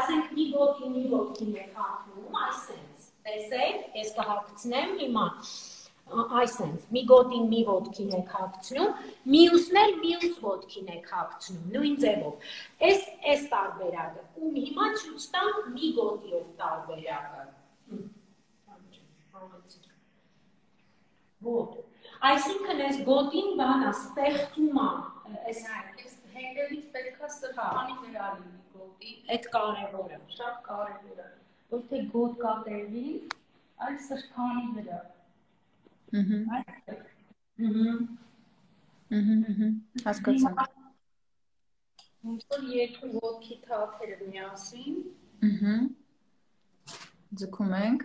Ասենք մի գոտի մի գոտին եք հատնում, այսպես։ Տեսեք, ես կհագցնեմ հիմա այսպես մի գոտին մի ոդքին եք հապցնում, մյուսն էլ մյուս ոդքին եք հապցնում, նույն ձևով։ Այս այս տարբերակը, ու հիմա ցույց տանք մի գոտիով տարբերակը։ Ոտ։ Այսինքն այս գոտին բանա ստեղծում է, այս հենդելից պետքա սրբանի վրա լինի գոտի։ Այդ կարևորը, շատ կարևոր է։ Ոչ թե գոտ կապերի, այլ սրբանի վրա։ Ահա։ Ահա։ Հասկացա։ Ոնց որ երկու ոտքի թաթերը միասին։ Ահա։ Ձգում ենք։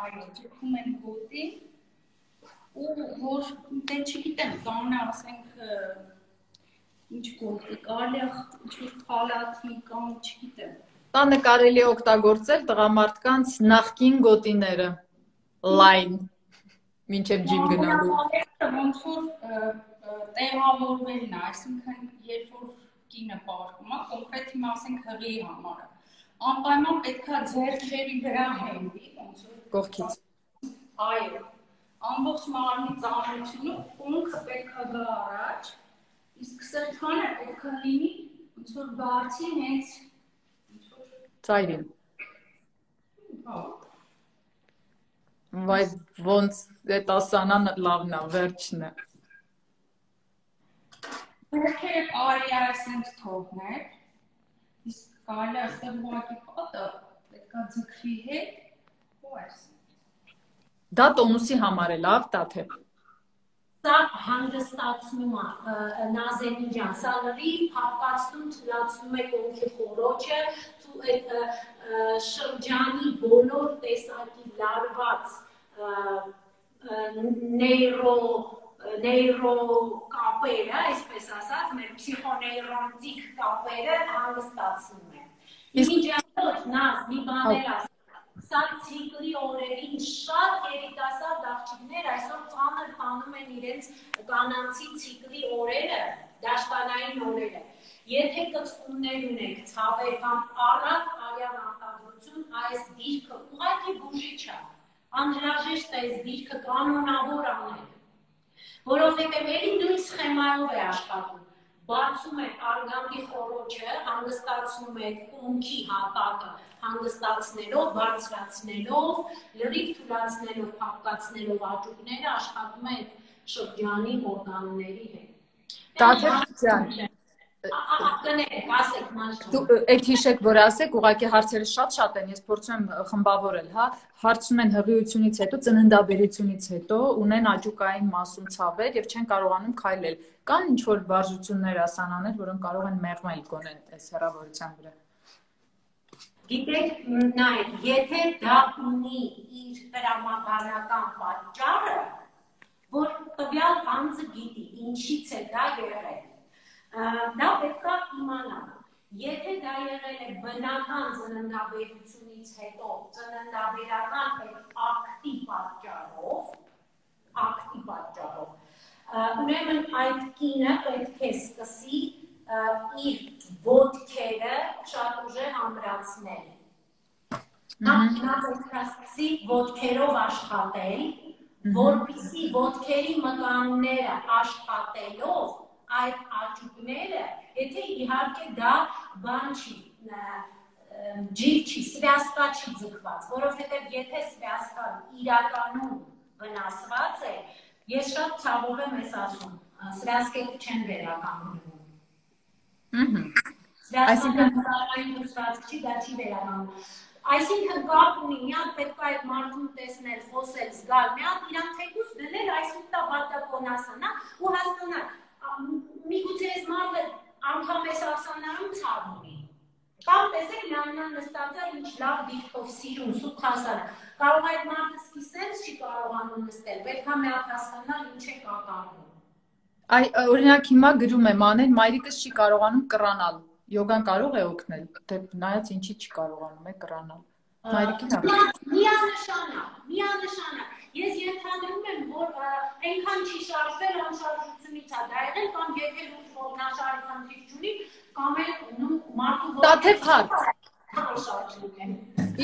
Այո, ձգում ենք գոտի։ Ու որ դե չգիտեմ, կանոնը ասենք ինչ գոտի, կարելի է ինչ-որ խալաթի կամ չգիտեմ։ Տանը կարելի է օգտագործել տղամարդկանց նախկին գոտիները. Լայն մինչև ջիմ գնալու։ Ոնց որ տեղավորվելն է, այսինքն երբ որ կինը պարկում է, կոնկրետ հիմա ասենք հղի համար։ Անպայման պետքա ձեռքերի վրա հենվի, ոնց որ կողքից։ Այո։ Ամբողջ մարմնի ծանրությունը կոնքը պետքա գա առաջ, իսկ սրտանը պետքա լինի ոնց որ բարձի հենց ոնց որ ծայրին։ Հա Վայ ոնց այդ ասանան լավն է, վերջն է։ Ովքեր արի այսպես թողնել, իսկ կարելի է այստեղ ուղղակի պատը պետքա ձգվի հետ ու այս։ Դա տոնուսի համար է լավ, դա թե։ Սա հանգստացնում է Նազենի ջան, սա լրիվ փապկացնում, թույլացնում է կողքի խորոչը, այդ շրջանի բոլոր տեսակի լարված նեյրո նեյրո կապերը, այսպես ասած, մեր փսիխոնեյրոնտիկ կապերը հանգստացնում են։ Ինչ անցած նազ մի բաներ ասած։ սա ցիկլի օրերին շատ երիտասարդ աղջիկներ այսօր ծանր տանում են իրենց կանանցի ցիկլի օրերը, դաշտանային օրերը։ Եթե կծկումներ ունեք, ցավեր կամ առատ արյան արտադրություն, այս դիրքը ուղղակի բուժի չէ։ Անհրաժեշտ է այս դիրքը կանոնավոր անել։ Որովհետև ելի նույն սխեմայով է աշխատում բացում եք արգանդի խորոչը, հանգստացնում եք կոնքի հատակը, հանգստացնելով, բարձրացնելով, լրիվ թուլացնելով, փակկացնելով աճուկները աշխատում եք շրջանի օրգանների հետ։ Տաթև ջան, Ակնեք, ասեք մանչ։ Դու այդ հիշեք, որ ասեք, ուղղակի հարցերը շատ-շատ են, ես փորձում եմ խմբավորել, հա, հարցում են հղիությունից հետո, ծննդաբերությունից հետո ունեն աճուկային մասում ցավեր եւ չեն կարողանում քայլել։ Կան ինչ որ վարժություններ ասանաներ, որոնք կարող են մեղմել գոնե այս հեռավորության վրա։ Գիտեք, նայեք, եթե դա ունի իր տրամաբանական պատճառը, որ տվյալ անձը գիտի ինչից է դա եղել դա պետք է իմանալ։ Եթե դա եղել է բնական ծննդաբերությունից հետո, ծննդաբերական այդ ակտի պատճառով, ակտի պատճառով, ուրեմն այդ կինը պետք է սկսի իր ուժեղ ամրացնել։ Նա սկսի ոտքերով աշխատել, որպեսզի ոտքերի մկանները աշխատելով այդ աճուկները, եթե իհարկե դա բան չի, ջիր չի, սվյասկա չի ձգված, որովհետև եթե սվյասկան իրականում վնասված է, ես շատ ցավով եմ ես ասում, սվյասկերը չեն վերականգնվում։ Այսինքն հարավային հուսված չի, դա չի վերականգնում։ Այսինքն կապ ունի, մի հատ պետք է այդ մարդուն տեսնել, խոսել, զգալ, մի հատ իրան թեկուս դնել այս ուտա բատակոնասանա ու հասկանալ, միգուցե այս մարդը անգամ այս ասանարում ցավ ունի։ Կամ տեսեք լաննան նստած է ինչ լավ դիրքով սիրուն սուտ հասար։ Կարող այդ մարդը սկսենց չի կարողանում նստել, պետք է մի հատ հասկանալ ինչ է կատարվում։ Այ օրինակ հիմա գրում եմ անել մայրիկս չի կարողանում կռանալ։ Յոգան կարող է օգնել, դե նայած ինչի չի կարողանում է կռանալ։ Մայրիկին միանշանակ, միանշանակ Ես ենթադրում եմ, որ այնքան չի շարժվել անշարժությունից է դա եղել կամ եթե լուրջ ողնաշարի խնդիր չունի, կամ էլ նու մարդու Տաթև հարց։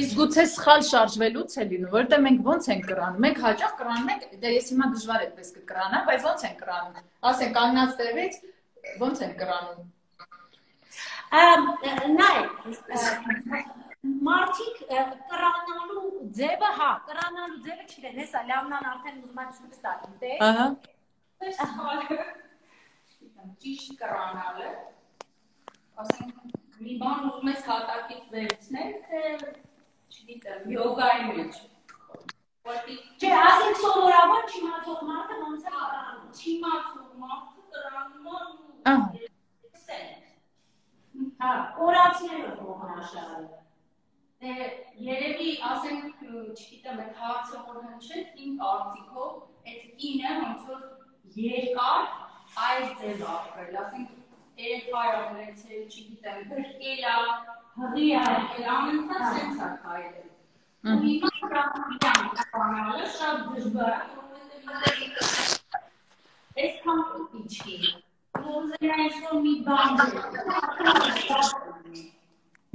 Իսկ գուցե սխալ շարժվելուց է լինում, որովհետեւ մենք ո՞նց ենք կրանում։ Մենք հաճախ կրանում ենք, դե ես հիմա դժվար այդպես կկրանամ, բայց ո՞նց ենք կրանում։ Ասենք կանգնած տեղից ո՞նց ենք կրանում։ Նայ, մարդիկ կրանալու ձևը, հա, կրանալու ձևը չգիտեն, հեսա լավնան արդեն ուզում եմ ցույց տալ, դե։ Ահա։ Ճիշտ կրանալը։ Ասենք մի բան ուզում ես հատակից վերցնել, թե չգիտեմ, յոգայի մեջ։ Չէ, ասենք սովորաբար չիմացող մարդը ոնց է կրանում։ Չիմացող մարդը կրանում է Ահա։ Հա, օրացնելով ողնաշարը։ Դե երևի ասենք, չգիտեմ, այդ հարցը որ հնչեց, իմ կարծիքով, այդ կինը ոնց որ երկար այս ձև ապրել, ասենք երեխայ ունեցել, չգիտեմ, գրկել է, հղի է, եկել ամենքան սենց է քայլել։ Ու հիմա կրակության կանալը շատ դժվար է, որովհետև այսքան պիչի։ Ուզենա ինչ-որ մի բան։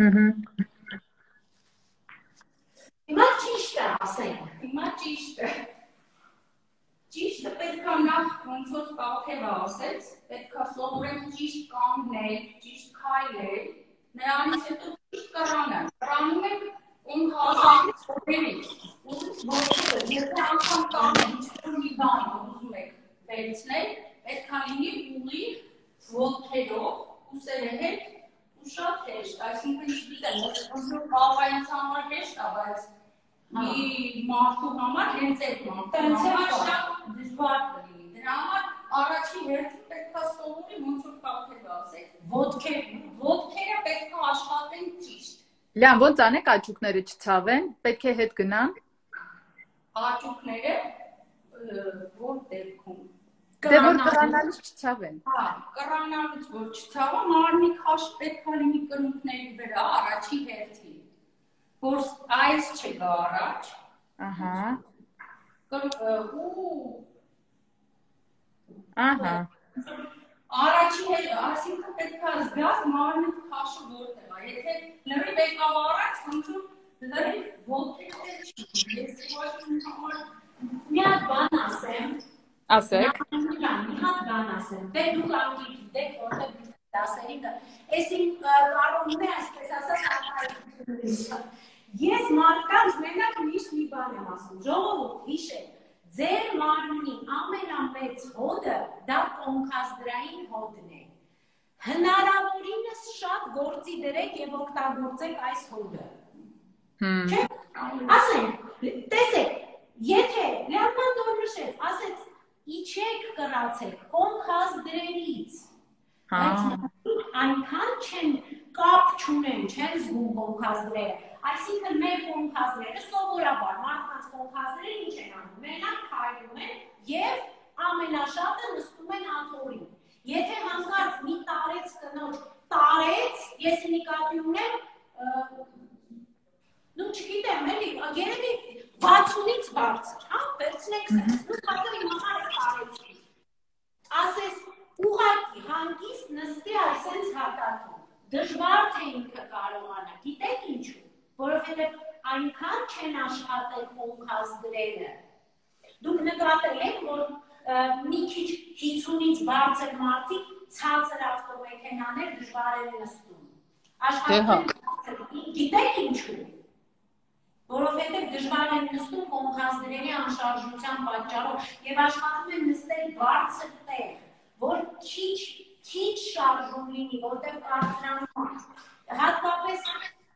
Հհհ Հիմա ճիշտ է ասենք, հիմա ճիշտ է։ Ճիշտը պետք է նախ ոնց որ Պապեվը ասեց, պետք է սովորենք ճիշտ կանգնել, ճիշտ քայլել, նրանից հետո ճիշտ կռանը։ Կռանում ենք ում հազարից օրերից։ Ու եթե անգամ կանգնենք ինչ-որ մի բան ուզում եք վերցնել, պետք է լինի ուղիղ ոտքերով, ուսերը հետ ու շատ հեշտ, այսինքն չգիտեմ, ոնց որ բավայից համար հեշտ է, բայց մի մարդու համար հենց այդ մարդու համար շատ դժվար կլինի։ Դրա համար առաջին հերթին պետք է սովորի ոնց որ կապել ասեք։ Ոտքեր, ոտքերը պետք է աշխատեն ճիշտ։ Լավ, ոնց անեք աճուկները չցավեն, պետք է հետ գնան։ Աճուկները որ դեպքում Դե որ կրանալուց չցավեն։ Հա, կրանալուց որ չցավա, մարմնի քաշ պետք է լինի կրունկների վրա առաջի հերթին որ այս չկա առաջ, Ահա։ ու Ահա։ առաջի հետ, այսինքն պետք է զգաս մարմնի քաշը որտեղ է։ Եթե լրիվ եկավ առաջ, ոնց որ լրիվ ոգետ չի։ Ես ոչ մի բան ասեմ, Ասեք։ հատ բան ասեմ, դե դուք անգի գիտեք, որտեղ դասերի Այսին կարողում է այսպես ասած արտահայտություններ։ Ես մարդկանց մենակ միշտ մի բան եմ ասում։ Ժողովուրդ, հիշեք, ձեր մարմնի ամենամեծ հոդը դա կոնքազդրային հոդն է։ Հնարավորինս շատ գործի դրեք եւ օգտագործեք այս հոդը։ Հմ։ Չէ՞։ Ասենք, տեսեք, եթե Լեոնարդ նշեց, ասեց իջեք կրացեք կոնքաս դրերից հա։ բայց այնքան չեն կապ չունեն չեն զգում կոնքաս դրերը այսինքն մեր կոնքաս դրերը սովորաբար մարդկանց կոնքաս դրերը ինչ են անում մենակ քայլում են եւ ամենաշատը նստում են աթորին եթե հանկարծ մի տարեց կնոջ տարեց ես նկատի ունեմ ну չգիտեմ էլի երևի 60-ից բարձր հա վերցնեք սա բայց իմ մամա Ասես, ուղակի հանգիստ նստի այսենց հատակում, դժվար թե ինքը կարողանա, գիտեք ինչու, որովհետև այնքան չեն աշխատել կոնքազդրերը։ Դուք նկատել եք, որ մի քիչ 50-ից բարձր մարդիկ ցածր ավտոմեքենաներ դժվար են նստում։ Աշխատել գիտեք ինչու որովհետև դժվար են նստում կոնքազների անշարժության պատճառով եւ աշխատում են նստել բարձր տեղ, որ քիչ քիչ շարժում լինի, որտեղ կարծրանում Հատկապես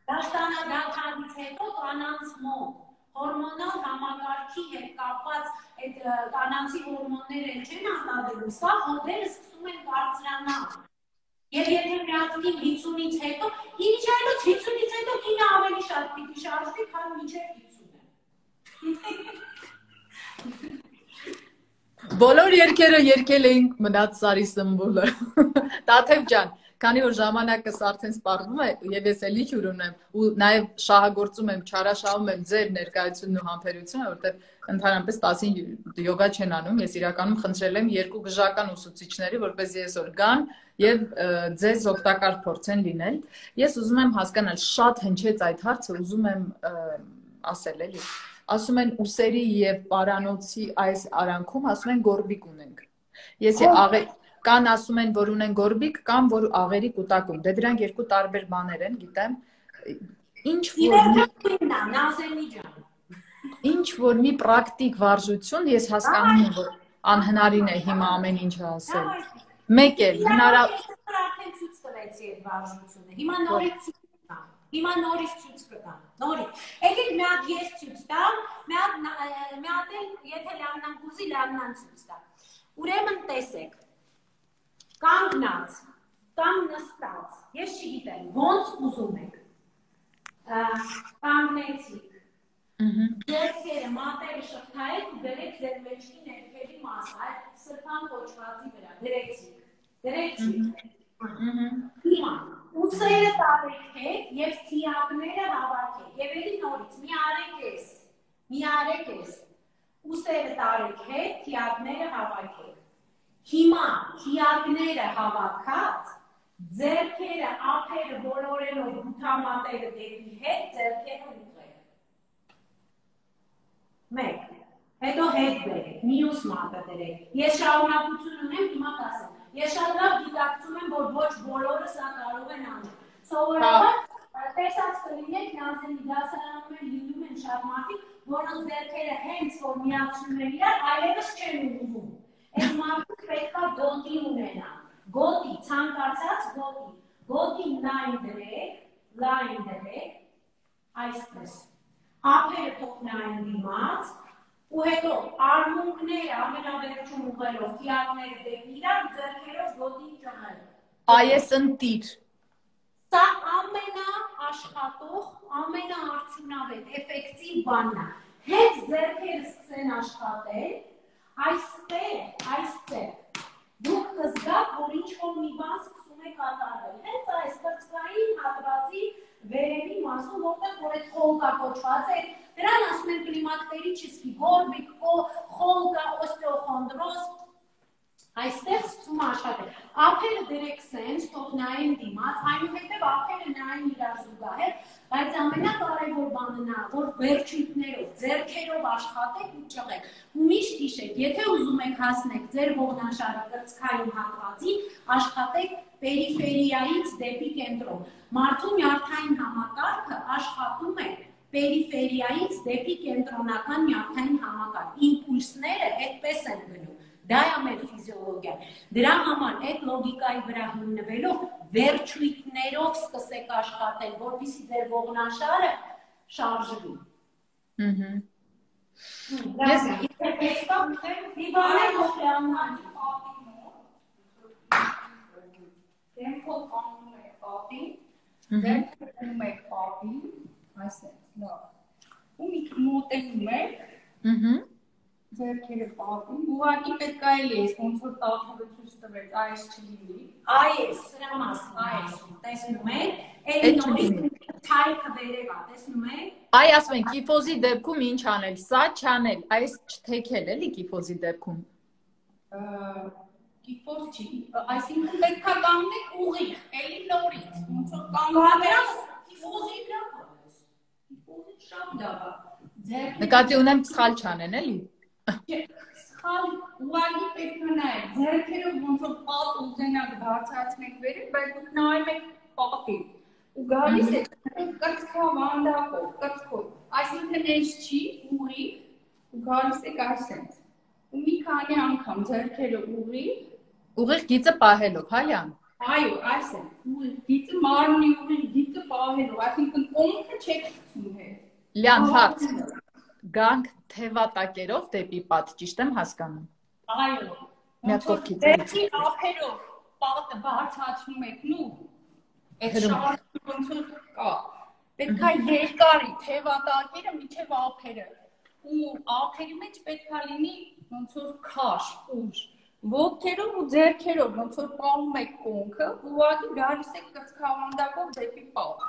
դաշտանադաթանից հետո կանանց մոտ հորմոնալ համակարգի հետ կապված այդ կանանցի հորմոնները չեն արտադրում, սա հոդերը սկսում են կարծրանալ։ Եվ եթե մի հատ կին 50-ից հետո, ինչ այլոց 50-ից հետո կինը ավելի շատ պիտի շարժվի, քան մինչև 50-ը։ Բոլոր երկերը երկել էինք մնաց Սարի սմբուլը։ Տաթև ջան, քանի որ ժամանակս արդեն սպառվում է եւ ես էլի հյուր ունեմ ու նաեւ շահագործում եմ, չարաշահում եմ ձեր ներկայությունն ու համբերությունը, որովհետեւ ընդհանրապես 10 յոգա չեն անում, ես իրականում խնդրել եմ երկու գժական ուսուցիչների, որպեսզի այսօր գան եւ ձեզ օգտակար փորձեն լինել։ Ես ուզում եմ հասկանալ, շատ հնչեց այդ հարցը, ուզում եմ ասել էլի։ Ասում են ուսերի եւ պարանոցի այս արանքում ասում են գորբիկ ունենք։ Ես աղե կան ասում են, որ ունեն գորբիկ, կամ որ աղերի կուտակում։ Դե դրանք երկու տարբեր բաներ են, գիտեմ։ Ինչ որ Նազենի ջան։ Ինչ որ մի պրակտիկ վարժություն ես հասկանում եմ, որ անհնարին է հիմա ամեն ինչը ասել։ Մեկ էլ հնարավոր արդեն ցույց տվեցի այդ վարժությունը։ Հիմա նորից Հիմա նորից ցույց կտամ։ Նորից։ Եկեք մի հատ ես ցույց տամ, մի հատ մի հատ էլ եթե լավնան կուզի լավնան ցույց տամ։ Ուրեմն տեսեք։ Կանգնած կամ նստած։ Ես չգիտեմ, ոնց ուզում եք։ Կանգնեցիք։ Ահա։ Ձերքերը մատերը շփթայեք ու դրեք ձեր մեջքի ներքևի մասը, այդ սրբան կոչվածի վրա։ Դրեցիք։ Դրեցիք։ Ահա։ Հիմա ուսերը տարեք հետ եւ թիակները հավաքեք։ Եվ էլի նորից մի արեք էս։ Մի արեք էս։ Ուսերը տարեք հետ, թիակները հավաքեք։ Հիմա թիակները հավաքած ձերքերը, ափերը բոլորելով բութամատերը դեպի հետ, ձերքերը 1 հետո հետ բերեք, մինուս մատը դրեք։ Ես շարունակություն ունեմ, հիմա կասեմ։ Ես շատ լավ գիտակցում եմ, որ ոչ բոլորը սա կարող են անել։ Սովորաբար տեսած կլինեք նազելի դասարանում են լինում են շատ մարդիկ, որոնց ձեռքերը հենց որ միացնում են իրար, այլևս չեն ուզում։ Այս մարդիկ պետքա գոտի ունենան։ Գոտի, ցանկացած գոտի։ Գոտի լայն դրեք, լայն դրեք, այսպես։ Ափերը թողնային դիմաց, ու հետո արմունկները ամենավերջում ուղելով թիակները դեպի իրար ձեռքերով գոտի ճղել։ Այս ընտիր։ Սա ամենաաշխատող, ամենաարդյունավետ, էֆեկտիվ բանն է։ Հենց ձեռքերը սկսեն աշխատել, այստեղ, այստեղ դուք կզգաք, որ ինչ որ մի բան սկսում է կատարվել։ Հենց այս կրծքային հատվածի վերևի մասում, որտեղ որ այդ խոլկա կոչված է, դրան ասում են կլիմակտերիչիսկի գորբիկ, խոլկա, օստեոխոնդրոզ, Այստեղ սկսում աշխատը։ Ափերը դրեք սենց, տոտնային դիմաց, այնուհետև ափերը նային իրար զուգահեռ, բայց ամենակարևոր բանը նա, որ վերջույթներով, ձեռքերով աշխատեք ու ճղեք։ Ու միշտ հիշեք, եթե ուզում եք հասնեք ձեր ողնաշարի կրծքային հատվածի, աշխատեք պերիֆերիայից դեպի կենտրոն։ Մարդու նյարդային համակարգը աշխատում է պերիֆերիայից դեպի կենտրոնական նյարդային համակարգ։ Իմպուլսները այդպես են գնում Դա է մեր ֆիզիոլոգիան։ Դրա համար այդ լոգիկայի վրա հիմնվելով վերջույթներով սկսեք աշխատել, որpիսի ձեր ողնաշարը շարժվի։ Ահա։ Ես էստա մի բան եմ օխյանան Tempo կանում է պատին, դեռ կնում է պատին, այսպես, լավ։ Ու մի մոտենում եք, Ահա ձերքերը պատում, ուղղակի պետք է էլի էս ոնց որ տաղտուղը ցույց տվեց, այս չլինի։ Այս, սրա մասին, այս, տեսնում եք, էլի նորից թայքը վերև է, տեսնում եք։ Այ ասում են կիֆոզի դեպքում ինչ անել, սա չանել, այս չթեքել էլի կիֆոզի դեպքում։ Կիֆոզ չի, այսինքն պետք է կանգնեք ուղիղ, էլի նորից, ոնց որ կանգնած կիֆոզի է։ Կիֆոզի շատ լավ է։ Նկատի ունեմ սխալ չանեն էլի։ Սխալ ուղղակի պետք է նայեք, ձեռքերով ոնց որ պատ ուզենակ բարձրացնեք վերև, բայց դուք նայում եք պատին ու գալիս է կրծքա վանդակով, կրծքով։ Այսինքն այս չի ուղի ու գալիս եք այսպես։ Ու մի քանի անգամ ձեռքերը ուղի, Ուղիղ գիծը պահելով, հա Լյան։ այո, այսպես։ Ուղի դիցը մարմնի ուղի դիցը պահելով, այսինքն կոնքը չեք գցում հետ։ Լյան հարց։ Գանք թևատակերով դեպի պատ, ճիշտ եմ հասկանում։ Այո։ Մի հատ կողքից Դեպի ափերով պատը բարձրացնում եք նու։ Այդ շարժումը կա։ Պետք է երկարի թևատակերը միջև ափերը։ Ու ափերի մեջ պետք է լինի ոնց որ քաշ, ուժ։ Ոտքերով ու ձեռքերով ոնց որ պահում եք կոնքը, ուղղակի գալիս եք կրծքավանդակով դեպի պատ։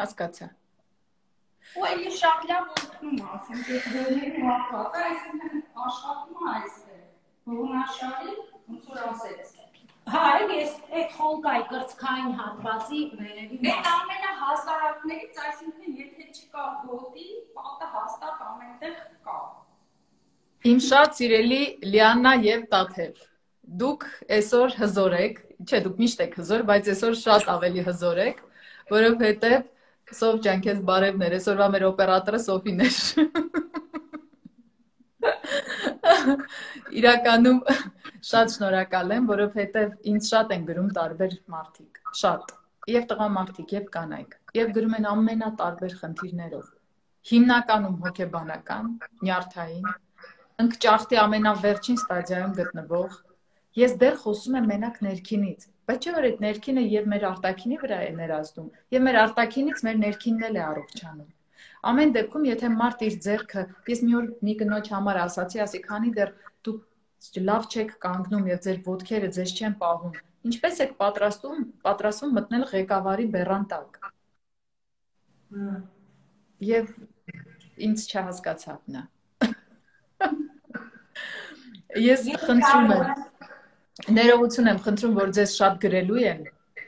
Հասկացա։ Ու էլի շատ լավ ուտնում ասեմ, դերերի հաղթած, այսինքն աշխատում է այստեղ։ Ողնաշարի ոնց որ ասեց։ Հա, ես այդ խոլկայի կրծքային հատվածի վերևի Այդ մաս։ ամենահասարակներից, այսինքն եթե չկա գոտի, պատը հաստատ ամենտեղ կա։ Իմ շատ սիրելի Լիաննա եւ Տաթև։ Դուք այսօր հզոր եք, չէ, դուք միշտ եք հզոր, բայց այսօր շատ ավելի հզոր եք, որովհետեւ Սով ջան, քեզ բարևներ, այսօրվա մեր օպերատորը Սոֆին էր։ Իրականում շատ շնորհակալ եմ, որովհետև ինձ շատ են գրում տարբեր մարդիկ, շատ։ Եվ տղամարդիկ, եւ կանայք, եւ գրում են ամենատարբեր խնդիրներով։ Հիմնականում հոգեբանական, նյարդային, ընկճախտի ամենավերջին ստադիայում գտնվող։ Ես դեռ խոսում եմ մենակ ներքինից, բայց չէ՞ որ այդ ներքինը եւ մեր արտաքինի վրա է ներազդում, եւ մեր արտաքինից մեր ներքինն էլ է առողջանում։ Ամեն դեպքում, եթե մարդ իր ձեռքը, ես մի օր մի կնոջ համար ասացի, ասի, քանի դեռ դուք լավ չեք կանգնում եւ ձեր ոտքերը ձեզ չեն պահում, ինչպես եք պատրաստում, պատրաստվում մտնել ղեկավարի բեռան տակ։ Եվ ինձ չհասկացավ նա։ Ես խնդրում եմ ներողություն եմ խնդրում, որ ձեզ շատ գրելու են։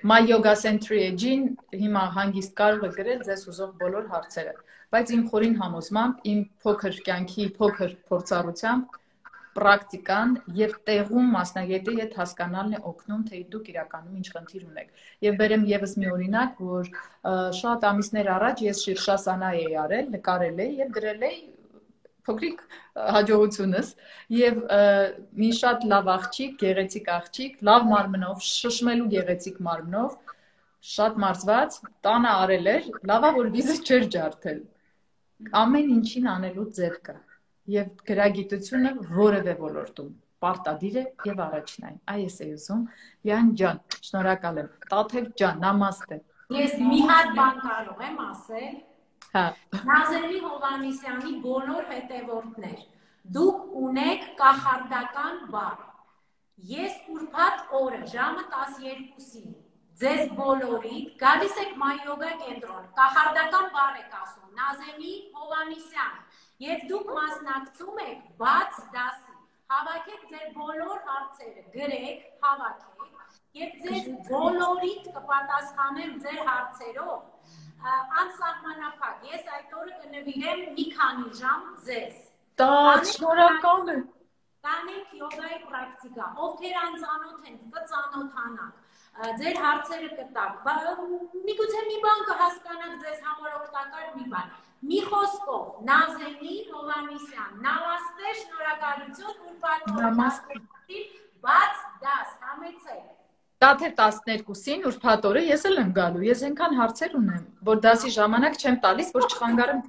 My Yoga Century Edge-ին հիմա հանգիստ կարող է գրել ձեզ ուզող բոլոր հարցերը, բայց իմ խորին համոզմամբ, իմ փոքր կյանքի փոքր փորձառությամբ պրակտիկան եւ տեղում մասնագետի հետ հասկանալն է օգնում, թե դուք իրականում ինչ խնդիր ունեք։ Եվ բերեմ եւս մի օրինակ, որ շատ ամիսներ առաջ ես Շիրշասանա էի արել, նկարել էի եւ գրել էի փոքրիկ հաջողությունս եւ մի շատ լավ աղջիկ, գեղեցիկ աղջիկ, լավ մարմնով, շշմելու գեղեցիկ մարմնով, շատ մարզված, տանը արել էր, լավա որ վիզը չէր ջարդել։ Ամեն ինչին անելու ձև կա եւ գրագիտությունը որևէ ոլորտում պարտադիր է եւ առաջնային։ Այս է ուզում։ Յան ջան, շնորհակալ եմ։ Տաթև ջան, նամաստե։ Ես մի հատ բան կարող եմ ասել։ Հա։ Նազելի Հովանիսյանի բոլոր հետևորդներ, դուք ունեք կախարդական բառ։ Ես ուրբաթ օրը ժամը 12-ին ձեզ բոլորիդ գալիս եք մայոգա կենտրոն, կախարդական բառ եք ասում, Նազեմի Հովանիսյան, եւ դուք մասնակցում եք բաց դասի։ Հավաքեք ձեր բոլոր հարցերը, գրեք, հավաքեք եւ ձեզ բոլորիդ կպատասխանեմ ձեր հարցերով անսահմանափակ։ Ես այդ օրը կնվիրեմ մի քանի ժամ ձեզ։ Դա շնորհակալ եմ։ Կանենք յոգայի պրակտիկա։ Ովքեր անծանոթ են, կծանոթանաք ձեր հարցերը կտակ։ Միգուցե մի բան կհասկանաք ձեզ համար օգտակար մի բան։ Մի խոսքով Նազենի Հովանիսյան, նամաստե, շնորհակալություն ուրբաթ նամաստե։ Բաց դաս, համեցեք։ Դաթեր 12-ին ուրբաթ օրը ես էլ եմ գալու։ Ես այնքան հարցեր ունեմ, որ դասի ժամանակ չեմ տալիս, որ չխանգարեմ։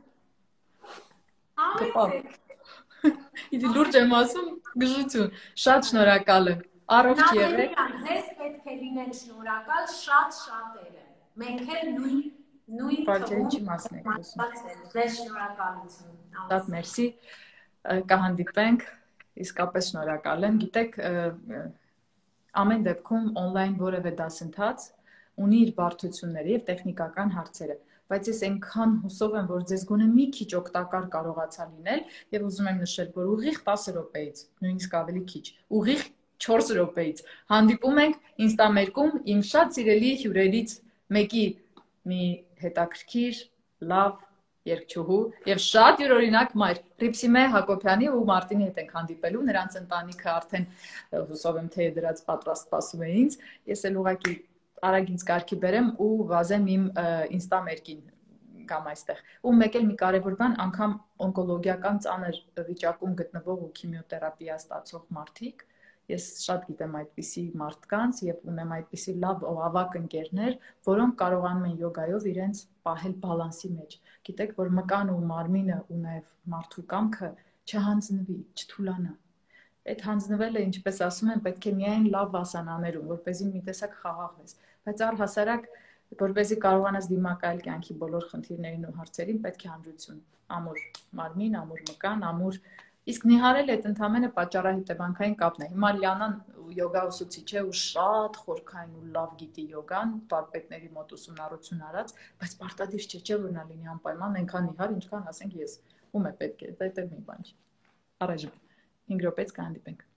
Համեցեք։ Իդի լուրջ եմ ասում, գժություն։ Շատ շնորհակալ եմ։ Առողջ եղեք։ Ձեզ պետք է լինեն շնորհակալ շատ շատերը։ Մենք էլ նույն նույն Բաժանիչի մասն եք ասում։ Ձեզ շնորհակալություն։ Շատ մերսի։ Կհանդիպենք։ Իսկապես շնորհակալ եմ։ Գիտեք, ամեն դեպքում on-line որևէ դասընթաց ունի իր բարդությունները եւ տեխնիկական հարցերը բայց ես այնքան հուսով եմ, որ ձեզ գոնե մի քիչ օգտակար կարողացա լինել եւ ուզում եմ նշել, որ ուղիղ 10 րոպեից, նույնիսկ ավելի քիչ, ուղիղ 4 րոպեից հանդիպում ենք Instagram-ում իմ շատ սիրելի հյուրերից մեկի մի հետաքրքիր լավ երկչուհու եւ շատ յուրօրինակ մայր Ռիփսիմե Հակոբյանի ու Մարտինի հետ ենք հանդիպելու նրանց ընտանիքը արդեն հուսով եմ թե դրած պատրաստ սպասում է ինձ ես էլ ուղակի արագ ինձ կարգի բերեմ ու վազեմ իմ ինստա մերկին կամ այստեղ ու մեկ էլ մի կարևոր բան անգամ օնկոլոգիական ծանր վիճակում գտնվող ու քիմիոթերապիա ստացող մարդիկ Ես շատ գիտեմ այդպիսի մարդկանց եւ ունեմ այդպիսի լավ ավակ ընկերներ, որոնք կարողանում են յոգայով իրենց պահել բալանսի մեջ։ Գիտեք, որ մկան ու մարմինը ու նաեւ մարդու կամքը չհանձնվի, չթուլանա։ Այդ հանձնվելը, ինչպես ասում են, պետք է միայն լավ վասանաներում, որպեսզի մի տեսակ խաղաղվես, բայց առհասարակ որպեսզի կարողանաս դիմակայել կյանքի բոլոր խնդիրներին ու հարցերին, պետք է ամրություն, ամուր մարմին, ամուր մկան, ամուր Իսկ Նիհարել այդ ընդամենը պատճառահետևանքային կապն է։ Հիմա Լիանան յոգա ուսուցիչ է ու շատ խորքային ու լավ գիտի յոգան, տարպետների մոտ ուսումնառություն արած, բայց պարտադիր չէ, չէ որ նա լինի անպայման այնքան Նիհար, ինչքան ասենք ես։ Ում է պետք է, դա էլ մի բան չի։ Առայժմ 5 րոպեից կհանդիպենք։